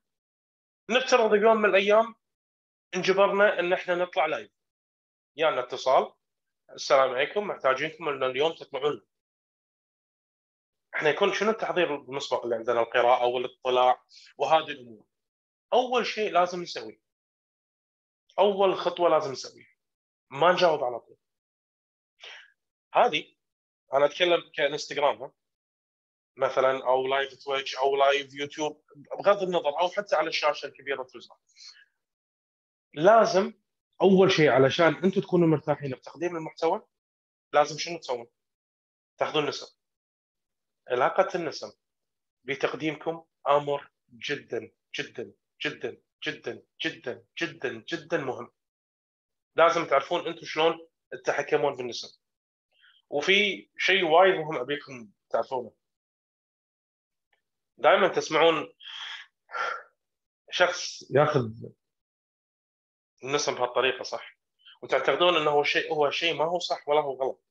نفترض بيوم من الأيام انجبرنا إن إحنا نطلع لايف يانا اتصال. السلام عليكم محتاجينكم إن اليوم تطلعون. إحنا يكون شنو التحضير المسبق اللي عندنا؟ القراءة والاطلاع وهذه الأمور. أول شيء لازم نسويه أول خطوة لازم نسويها ما نجاوب على طول. هذه أنا أتكلم كإنستغرام مثلا أو live Twitch أو live YouTube بغض النظر أو حتى على الشاشة الكبيرة تلفزيون لازم أول شيء علشان أنتم تكونوا مرتاحين بتقديم المحتوى لازم شنو تسوون؟ تاخذون نسب علاقة النسب بتقديمكم أمر جدا جدا جدا جدا جدا جدا جدا مهم. لازم تعرفون أنتم شلون تتحكمون بالنسب وفي شيء وايد مهم أبيكم تعرفونه. دائما تسمعون شخص ياخذ النسب بهالطريقه صح؟ وتعتقدون إنه هو شيء هو شيء ما هو صح ولا هو غلط.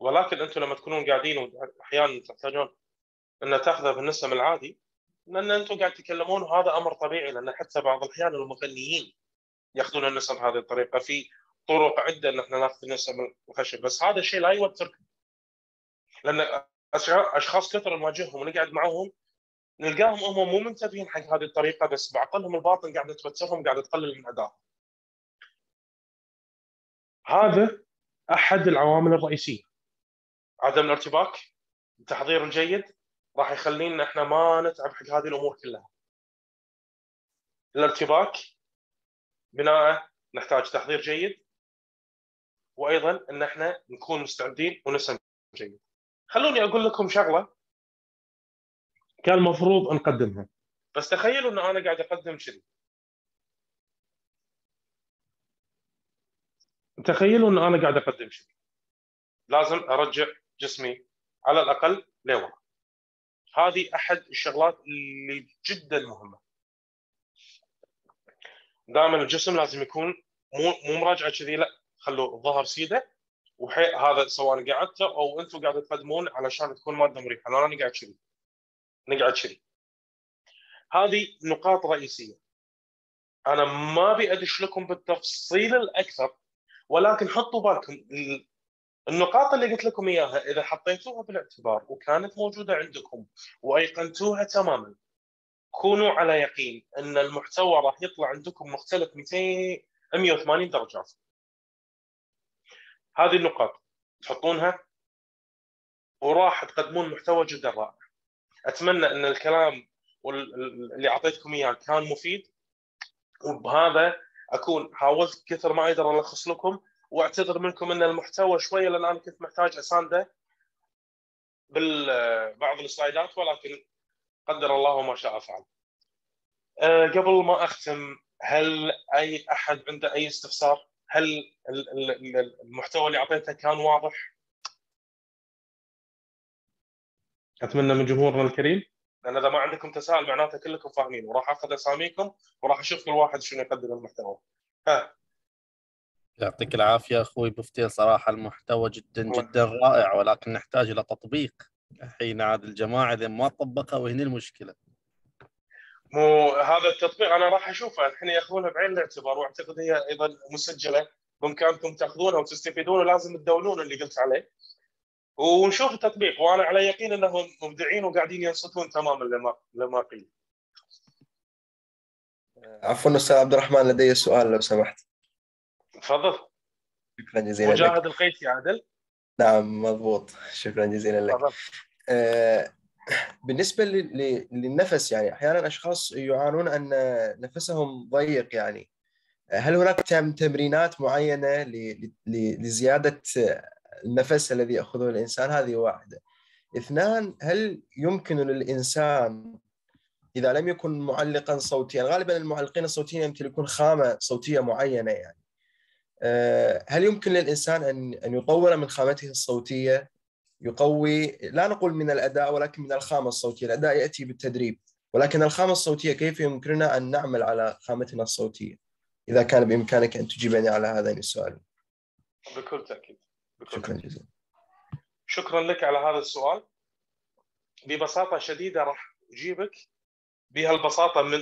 ولكن أنتم لما تكونون قاعدين واحيانا تحتاجون إن تاخذه بالنسب العادي لأن أنتم قاعد تتكلمون وهذا أمر طبيعي لأن حتى بعض الأحيان المغنيين يأخذون النسب بهذه الطريقة في طرق عدة إن إحنا نأخذ نسب الخشب. بس هذا الشيء لا يوتركم. لأن اشخاص كثر نواجههم ونقعد معهم نلقاهم هم مو منتبهين حق هذه الطريقة بس بعقلهم الباطن قاعدة توترهم قاعدة تقلل من ادائهم. هذا أحد العوامل الرئيسية. عدم الارتباك التحضير الجيد راح يخلينا إحنا ما نتعب حق هذه الأمور كلها. الارتباك بناء نحتاج تحضير جيد وأيضا إن إحنا نكون مستعدين ونسمع جيد. خلوني أقول لكم شغلة كان المفروض نقدمها. بس تخيلوا ان أنا قاعد أقدم كذي تخيلوا ان أنا قاعد أقدم كذي لازم أرجع جسمي على الأقل لورا. هذه أحد الشغلات اللي جدا مهمة. دائما الجسم لازم يكون مو مو مراجعة كذي لا خلوا الظهر سيدة وحي هذا سواء قعدت أو أنتم قاعد تقدمون علشان تكون مادة مريحة. أنا قاعد كذي نقعد كذي هذه نقاط رئيسية. أنا ما أبي أدش لكم بالتفصيل الأكثر ولكن حطوا بالكم النقاط اللي قلت لكم إياها. إذا حطيتوها بالاعتبار وكانت موجودة عندكم وأيقنتوها تماما كونوا على يقين إن المحتوى راح يطلع عندكم مختلف 200 180 درجات. هذه النقاط. تحطونها وراح تقدمون محتوى جدا رائع. أتمنى إن الكلام اللي أعطيتكم إياه كان مفيد وبهذا أكون حاولت كثر ما أقدر ألخص لكم وأعتذر منكم إن المحتوى شوية لأن أنا كنت محتاج أساندة بالبعض السلايدات ولكن قدر الله ما شاء فعل. أه قبل ما أختم هل أي أحد عنده أي استفسار؟ هل المحتوى اللي أعطيته كان واضح؟ أتمنى من جمهورنا الكريم. لأن إذا ما عندكم تساؤل معناته كلكم فاهمين. وراح أخذ أساميكم وراح أشوف كل واحد شنو يقدم المحتوى. ها.
يعطيك العافية أخوي بفتيل. صراحة المحتوى جدا جدا رائع ولكن نحتاج إلى تطبيق. الحين عاد الجماعة إذا ما طبقها وهنا المشكلة.
مو هذا التطبيق أنا راح أشوفه. الحين ياخذونها بعين الاعتبار وأعتقد هي أيضا مسجلة. بإمكانكم تأخذونها وتستفيدون ولازم تدونون اللي قلت عليه. ونشوف التطبيق وأنا على يقين إنهم مبدعين وقاعدين ينصتون تماما لما لما قيل.
عفوا أستاذ عبد الرحمن لدي سؤال لو سمحت.
تفضل.
شكرا جزيلا
مجاهد لك. القيسي عادل؟
نعم مضبوط شكرا جزيلا لك. تفضل. آه بالنسبة للنفس يعني أحيانا أشخاص يعانون أن نفسهم ضيق يعني هل هناك تمرينات معينة لزيادة النفس الذي يأخذه الإنسان هذه واحدة. اثنان هل يمكن للإنسان إذا لم يكن معلقا صوتيا غالبا المعلقين الصوتيين يمتلكون خامة صوتية معينة يعني. هل يمكن للإنسان أن أن يطور من خامته الصوتية؟ يقوي لا نقول من الأداء ولكن من الخامة الصوتية، الأداء يأتي بالتدريب، ولكن الخامة الصوتية كيف يمكننا أن نعمل على خامتنا الصوتية؟ إذا كان بإمكانك أن تجيبني على هذين السؤالين.
بكل تأكيد.
شكرا جزيلا.
شكرا لك على هذا السؤال ببساطة شديدة راح أجيبك بهالبساطة من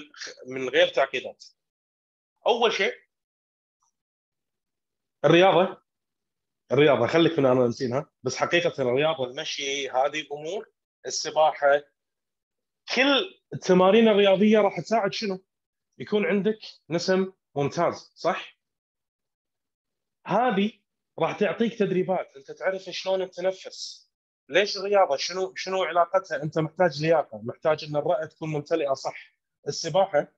من غير تعقيدات. أول شيء الرياضة الرياضة خليك من أنا نسينها بس حقيقة الرياضة المشي هذه الأمور السباحة كل التمارين الرياضيه راح تساعد شنو؟ يكون عندك نسم ممتاز صح؟ هذه راح تعطيك تدريبات. أنت تعرف شلون تتنفس ليش الرياضة؟ شنو شنو علاقتها؟ أنت محتاج لياقة. محتاج إن الرئه تكون ممتلئة صح. السباحة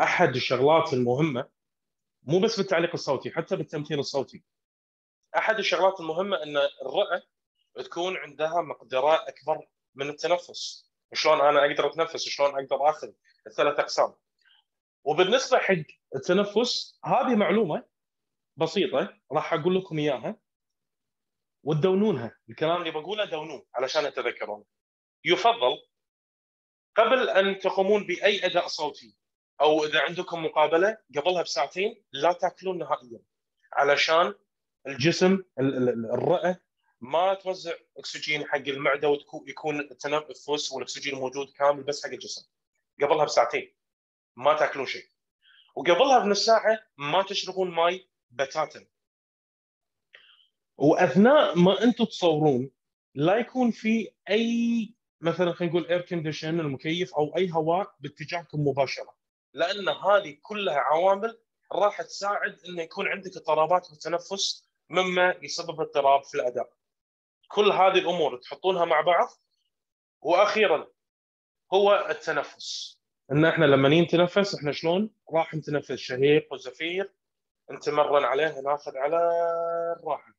أحد الشغلات المهمة مو بس بالتعليق الصوتي حتى بالتمثيل الصوتي. أحد الشغلات المهمة إن الرئه تكون عندها مقدرة أكبر من التنفس. شلون أنا أقدر أتنفس؟ شلون أقدر آخذ الثلاث أقسام؟ وبالنسبة حق التنفس هذه معلومة بسيطة راح أقول لكم إياها. وتدونونها الكلام اللي بقوله دونوه علشان تتذكرون يفضل قبل أن تقومون بأي أداء صوتي أو إذا عندكم مقابلة قبلها بساعتين لا تأكلون نهائيا. علشان الجسم الرئة ما توزع أكسجين حق المعدة ويكون التنفس والأكسجين موجود كامل بس حق الجسم. قبلها بساعتين ما تأكلون شيء. وقبلها بنص ساعة ما تشربون ماي بتاتا وأثناء ما أنتم تصورون لا يكون في أي مثلا خلينا نقول air condition المكيف أو أي هواء باتجاهكم مباشرة لأن هذه كلها عوامل راح تساعد انه يكون عندك اضطرابات في التنفس مما يسبب اضطراب في الأداء. كل هذه الأمور تحطونها مع بعض وأخيرا هو التنفس. إن إحنا لما نتنفس إحنا شلون راح نتنفس شهيق وزفير نتمرن عليه ناخذ على الراحة.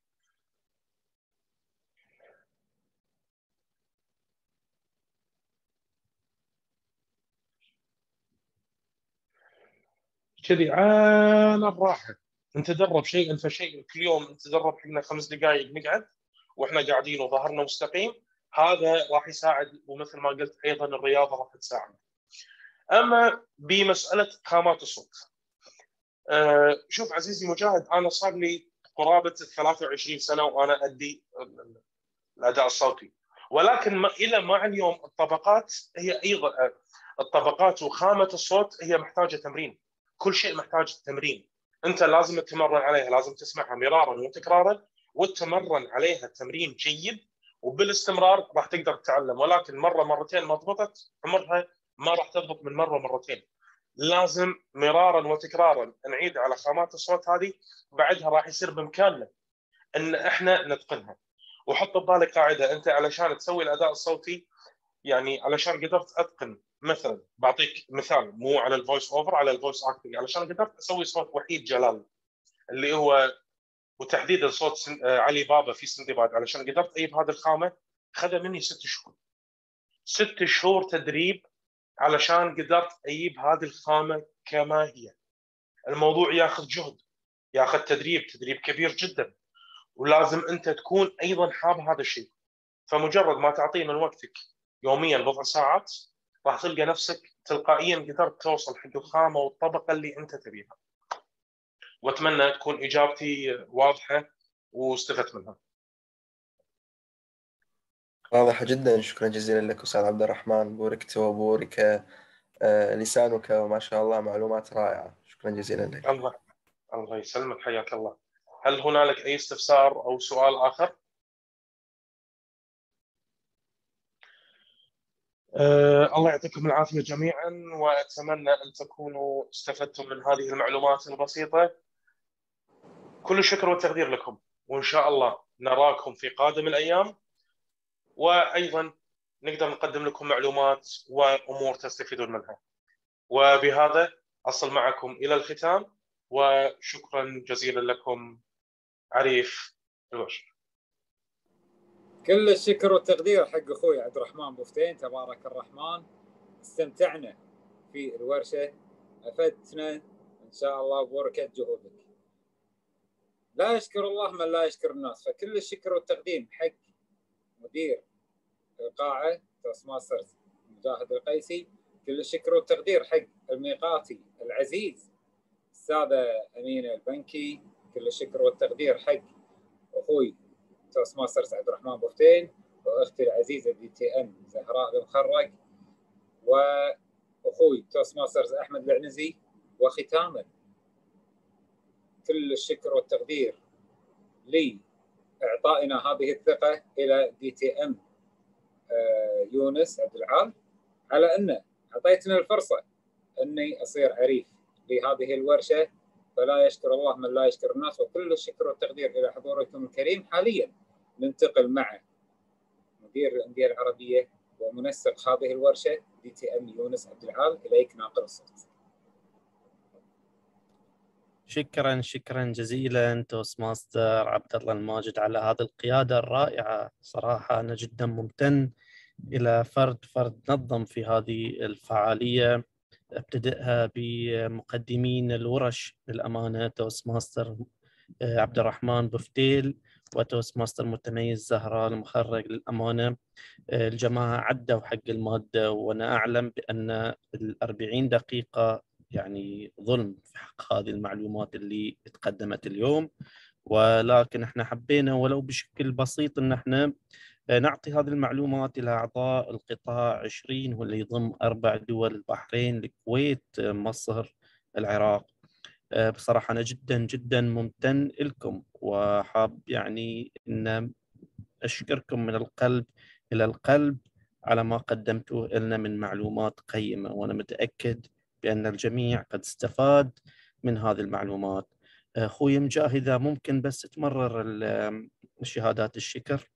كذي على الراحة نتدرب شيئا فشيئا كل يوم نتدرب حقنا خمس دقائق نقعد وإحنا قاعدين وظهرنا مستقيم هذا راح يساعد ومثل ما قلت أيضا الرياضة راح تساعد. أما بمسألة خامات الصوت. أه شوف عزيزي مجاهد أنا صار لي قرابة 23 سنة وأنا أدي الأداء الصوتي. ولكن ما إلى مع اليوم الطبقات هي أيضا الطبقات وخامة الصوت هي محتاجة تمرين. كل شيء محتاج تمرين. أنت لازم تتمرن عليها لازم تسمعها مرارا وتكرارا وتتمرن عليها تمرين جيد وبالاستمرار راح تقدر تتعلم. ولكن مرة مرتين ما ضبطت عمرها ما راح تضبط من مرة مرتين. لازم مرارا وتكرارا نعيد على خامات الصوت هذه بعدها راح يصير بامكاننا إن إحنا نتقنها. وحط ببالك قاعدة أنت علشان تسوي الأداء الصوتي يعني علشان قدرت أتقن مثلا بعطيك مثال مو على ال voice over على ال voice acting علشان قدرت أسوي صوت وحيد جلال اللي هو وتحديدا صوت علي بابا في سندباد علشان قدرت أجيب هذه الخامة خذ مني ست شهور. ست شهور تدريب علشان قدرت أجيب هذه الخامة كما هي الموضوع ياخذ جهد ياخذ تدريب تدريب كبير جدا ولازم أنت تكون أيضا حاب هذا الشيء فمجرد ما تعطيه من وقتك يوميا بضع ساعات راح تلقى نفسك تلقائيا قدرت توصل حق الخامة والطبقة اللي أنت تبيها. وأتمنى تكون إجابتي واضحة واستفدت منها.
واضحة جدا. شكرا جزيلا لك أستاذ عبد الرحمن. بوركت وبورك لسانك وما شاء الله معلومات رائعة. شكرا جزيلا لك.
الله الله يسلمك. حياك الله. هل هنالك أي استفسار أو سؤال آخر؟ أه الله يعطيكم العافية جميعا وأتمنى أن تكونوا استفدتم من هذه المعلومات البسيطة. كل الشكر والتقدير لكم وإن شاء الله نراكم في قادم الأيام. وأيضا نقدر نقدم لكم معلومات وأمور تستفيدون منها. وبهذا أصل معكم إلى الختام وشكرا جزيلا لكم عريف البشر
كل الشكر والتقدير حق أخوي عبد الرحمن بوفتين تبارك الرحمن. استمتعنا في الورشة. أفدتنا. إن شاء الله ببركة جهودك. لا يشكر الله من لا يشكر الناس. فكل الشكر والتقدير حق مدير القاعة Toastmasters مجاهد القيسي كل الشكر والتقدير حق الميقاتي العزيز السادة امين البنكي كل الشكر والتقدير حق أخوي Toastmasters عبد الرحمن بوفتين وأختي العزيزة DTM زهراء المخرق وأخوي Toastmasters أحمد العنزي وختاما. كل الشكر والتقدير لاعطائنا هذه الثقة إلى DTM يونس عبد العال على انه أعطيتنا الفرصة أني أصير عريف لهذه الورشة فلا يشكر الله من لا يشكر الناس وكل الشكر والتقدير إلى حضوركم الكريم حاليا ننتقل مع مدير الأندية العربية ومنسق هذه الورشة DTM يونس عبد العال إليك ناقل الصوت.
شكرا شكرا جزيلا Toastmaster عبد الله الماجد على هذه القيادة الرائعة. صراحة أنا جدا ممتن إلى فرد فرد نظم في هذه الفعالية. أبتدئها بمقدمين الورش للأمانة Toastmaster آه، عبد الرحمن بوفتين و Toastmaster متميز زهراء المخرق للأمانة. آه، الجماعة عدوا حق المادة وأنا أعلم بأن الأربعين دقيقة يعني ظلم في حق هذه المعلومات اللي تقدمت اليوم. ولكن إحنا حبينا ولو بشكل بسيط إن إحنا نعطي هذه المعلومات إلى أعضاء القطاع 20 واللي يضم أربع دول البحرين الكويت مصر العراق. بصراحة أنا جدا جدا ممتن لكم. وحاب يعني إن أشكركم من القلب إلى القلب على ما قدمتوه لنا من معلومات قيمة. وأنا متأكد بأن الجميع قد استفاد من هذه المعلومات. أخوي مجاهد إذا ممكن بس تمرر شهادات الشكر.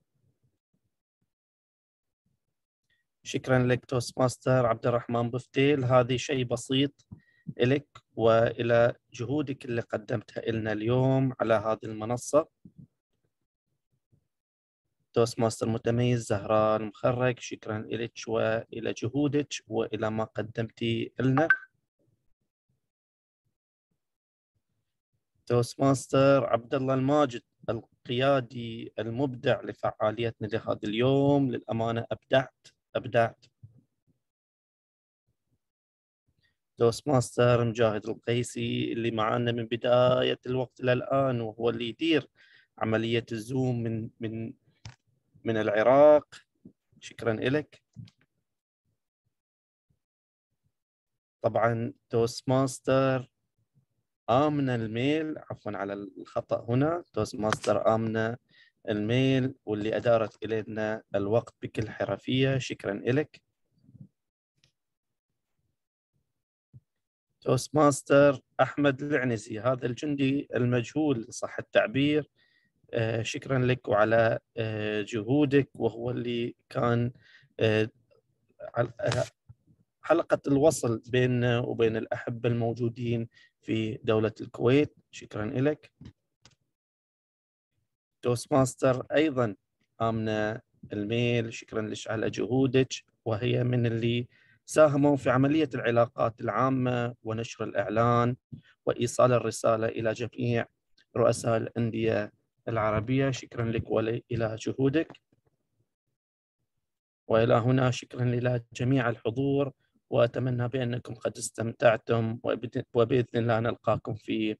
شكرا لك Toastmaster عبد الرحمن بوفتين. هذه شيء بسيط لك وإلى جهودك اللي قدمتها لنا اليوم على هذه المنصة. Toastmaster متميز زهراء المخرق شكرا لك وإلى جهودك وإلى ما قدمتي لنا Toastmaster عبد الله الماجد القيادي المبدع لفعاليتنا لهذا اليوم. للأمانة أبدعت أبدعت. Toastmaster مجاهد القيسي اللي معنا من بداية الوقت إلى الآن وهو اللي يدير عملية ال Zoom من من من العراق. شكرا لك. طبعا Toastmaster آمنة الميل عفوا على الخطأ هنا Toastmaster آمنة الميل واللي أدارت إلينا الوقت بكل حرفية. شكرا لك Toastmaster أحمد العنزي هذا الجندي المجهول صح التعبير. آه، شكرا لك وعلى آه، جهودك وهو اللي كان آه، حلقة الوصل بيننا وبين الأحبة الموجودين. في دولة الكويت. شكرا لك. Toastmaster أيضا آمنة الميل. شكرا لك على جهودك وهي من اللي ساهموا في عملية العلاقات العامة ونشر الإعلان وإيصال الرسالة إلى جميع رؤساء الأندية العربية. شكرا لك وإلى جهودك. وإلى هنا شكرا إلى جميع الحضور. وأتمنى بأنكم قد استمتعتم وبإذن الله نلقاكم في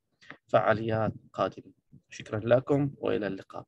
فعاليات قادمة. شكرا لكم وإلى اللقاء.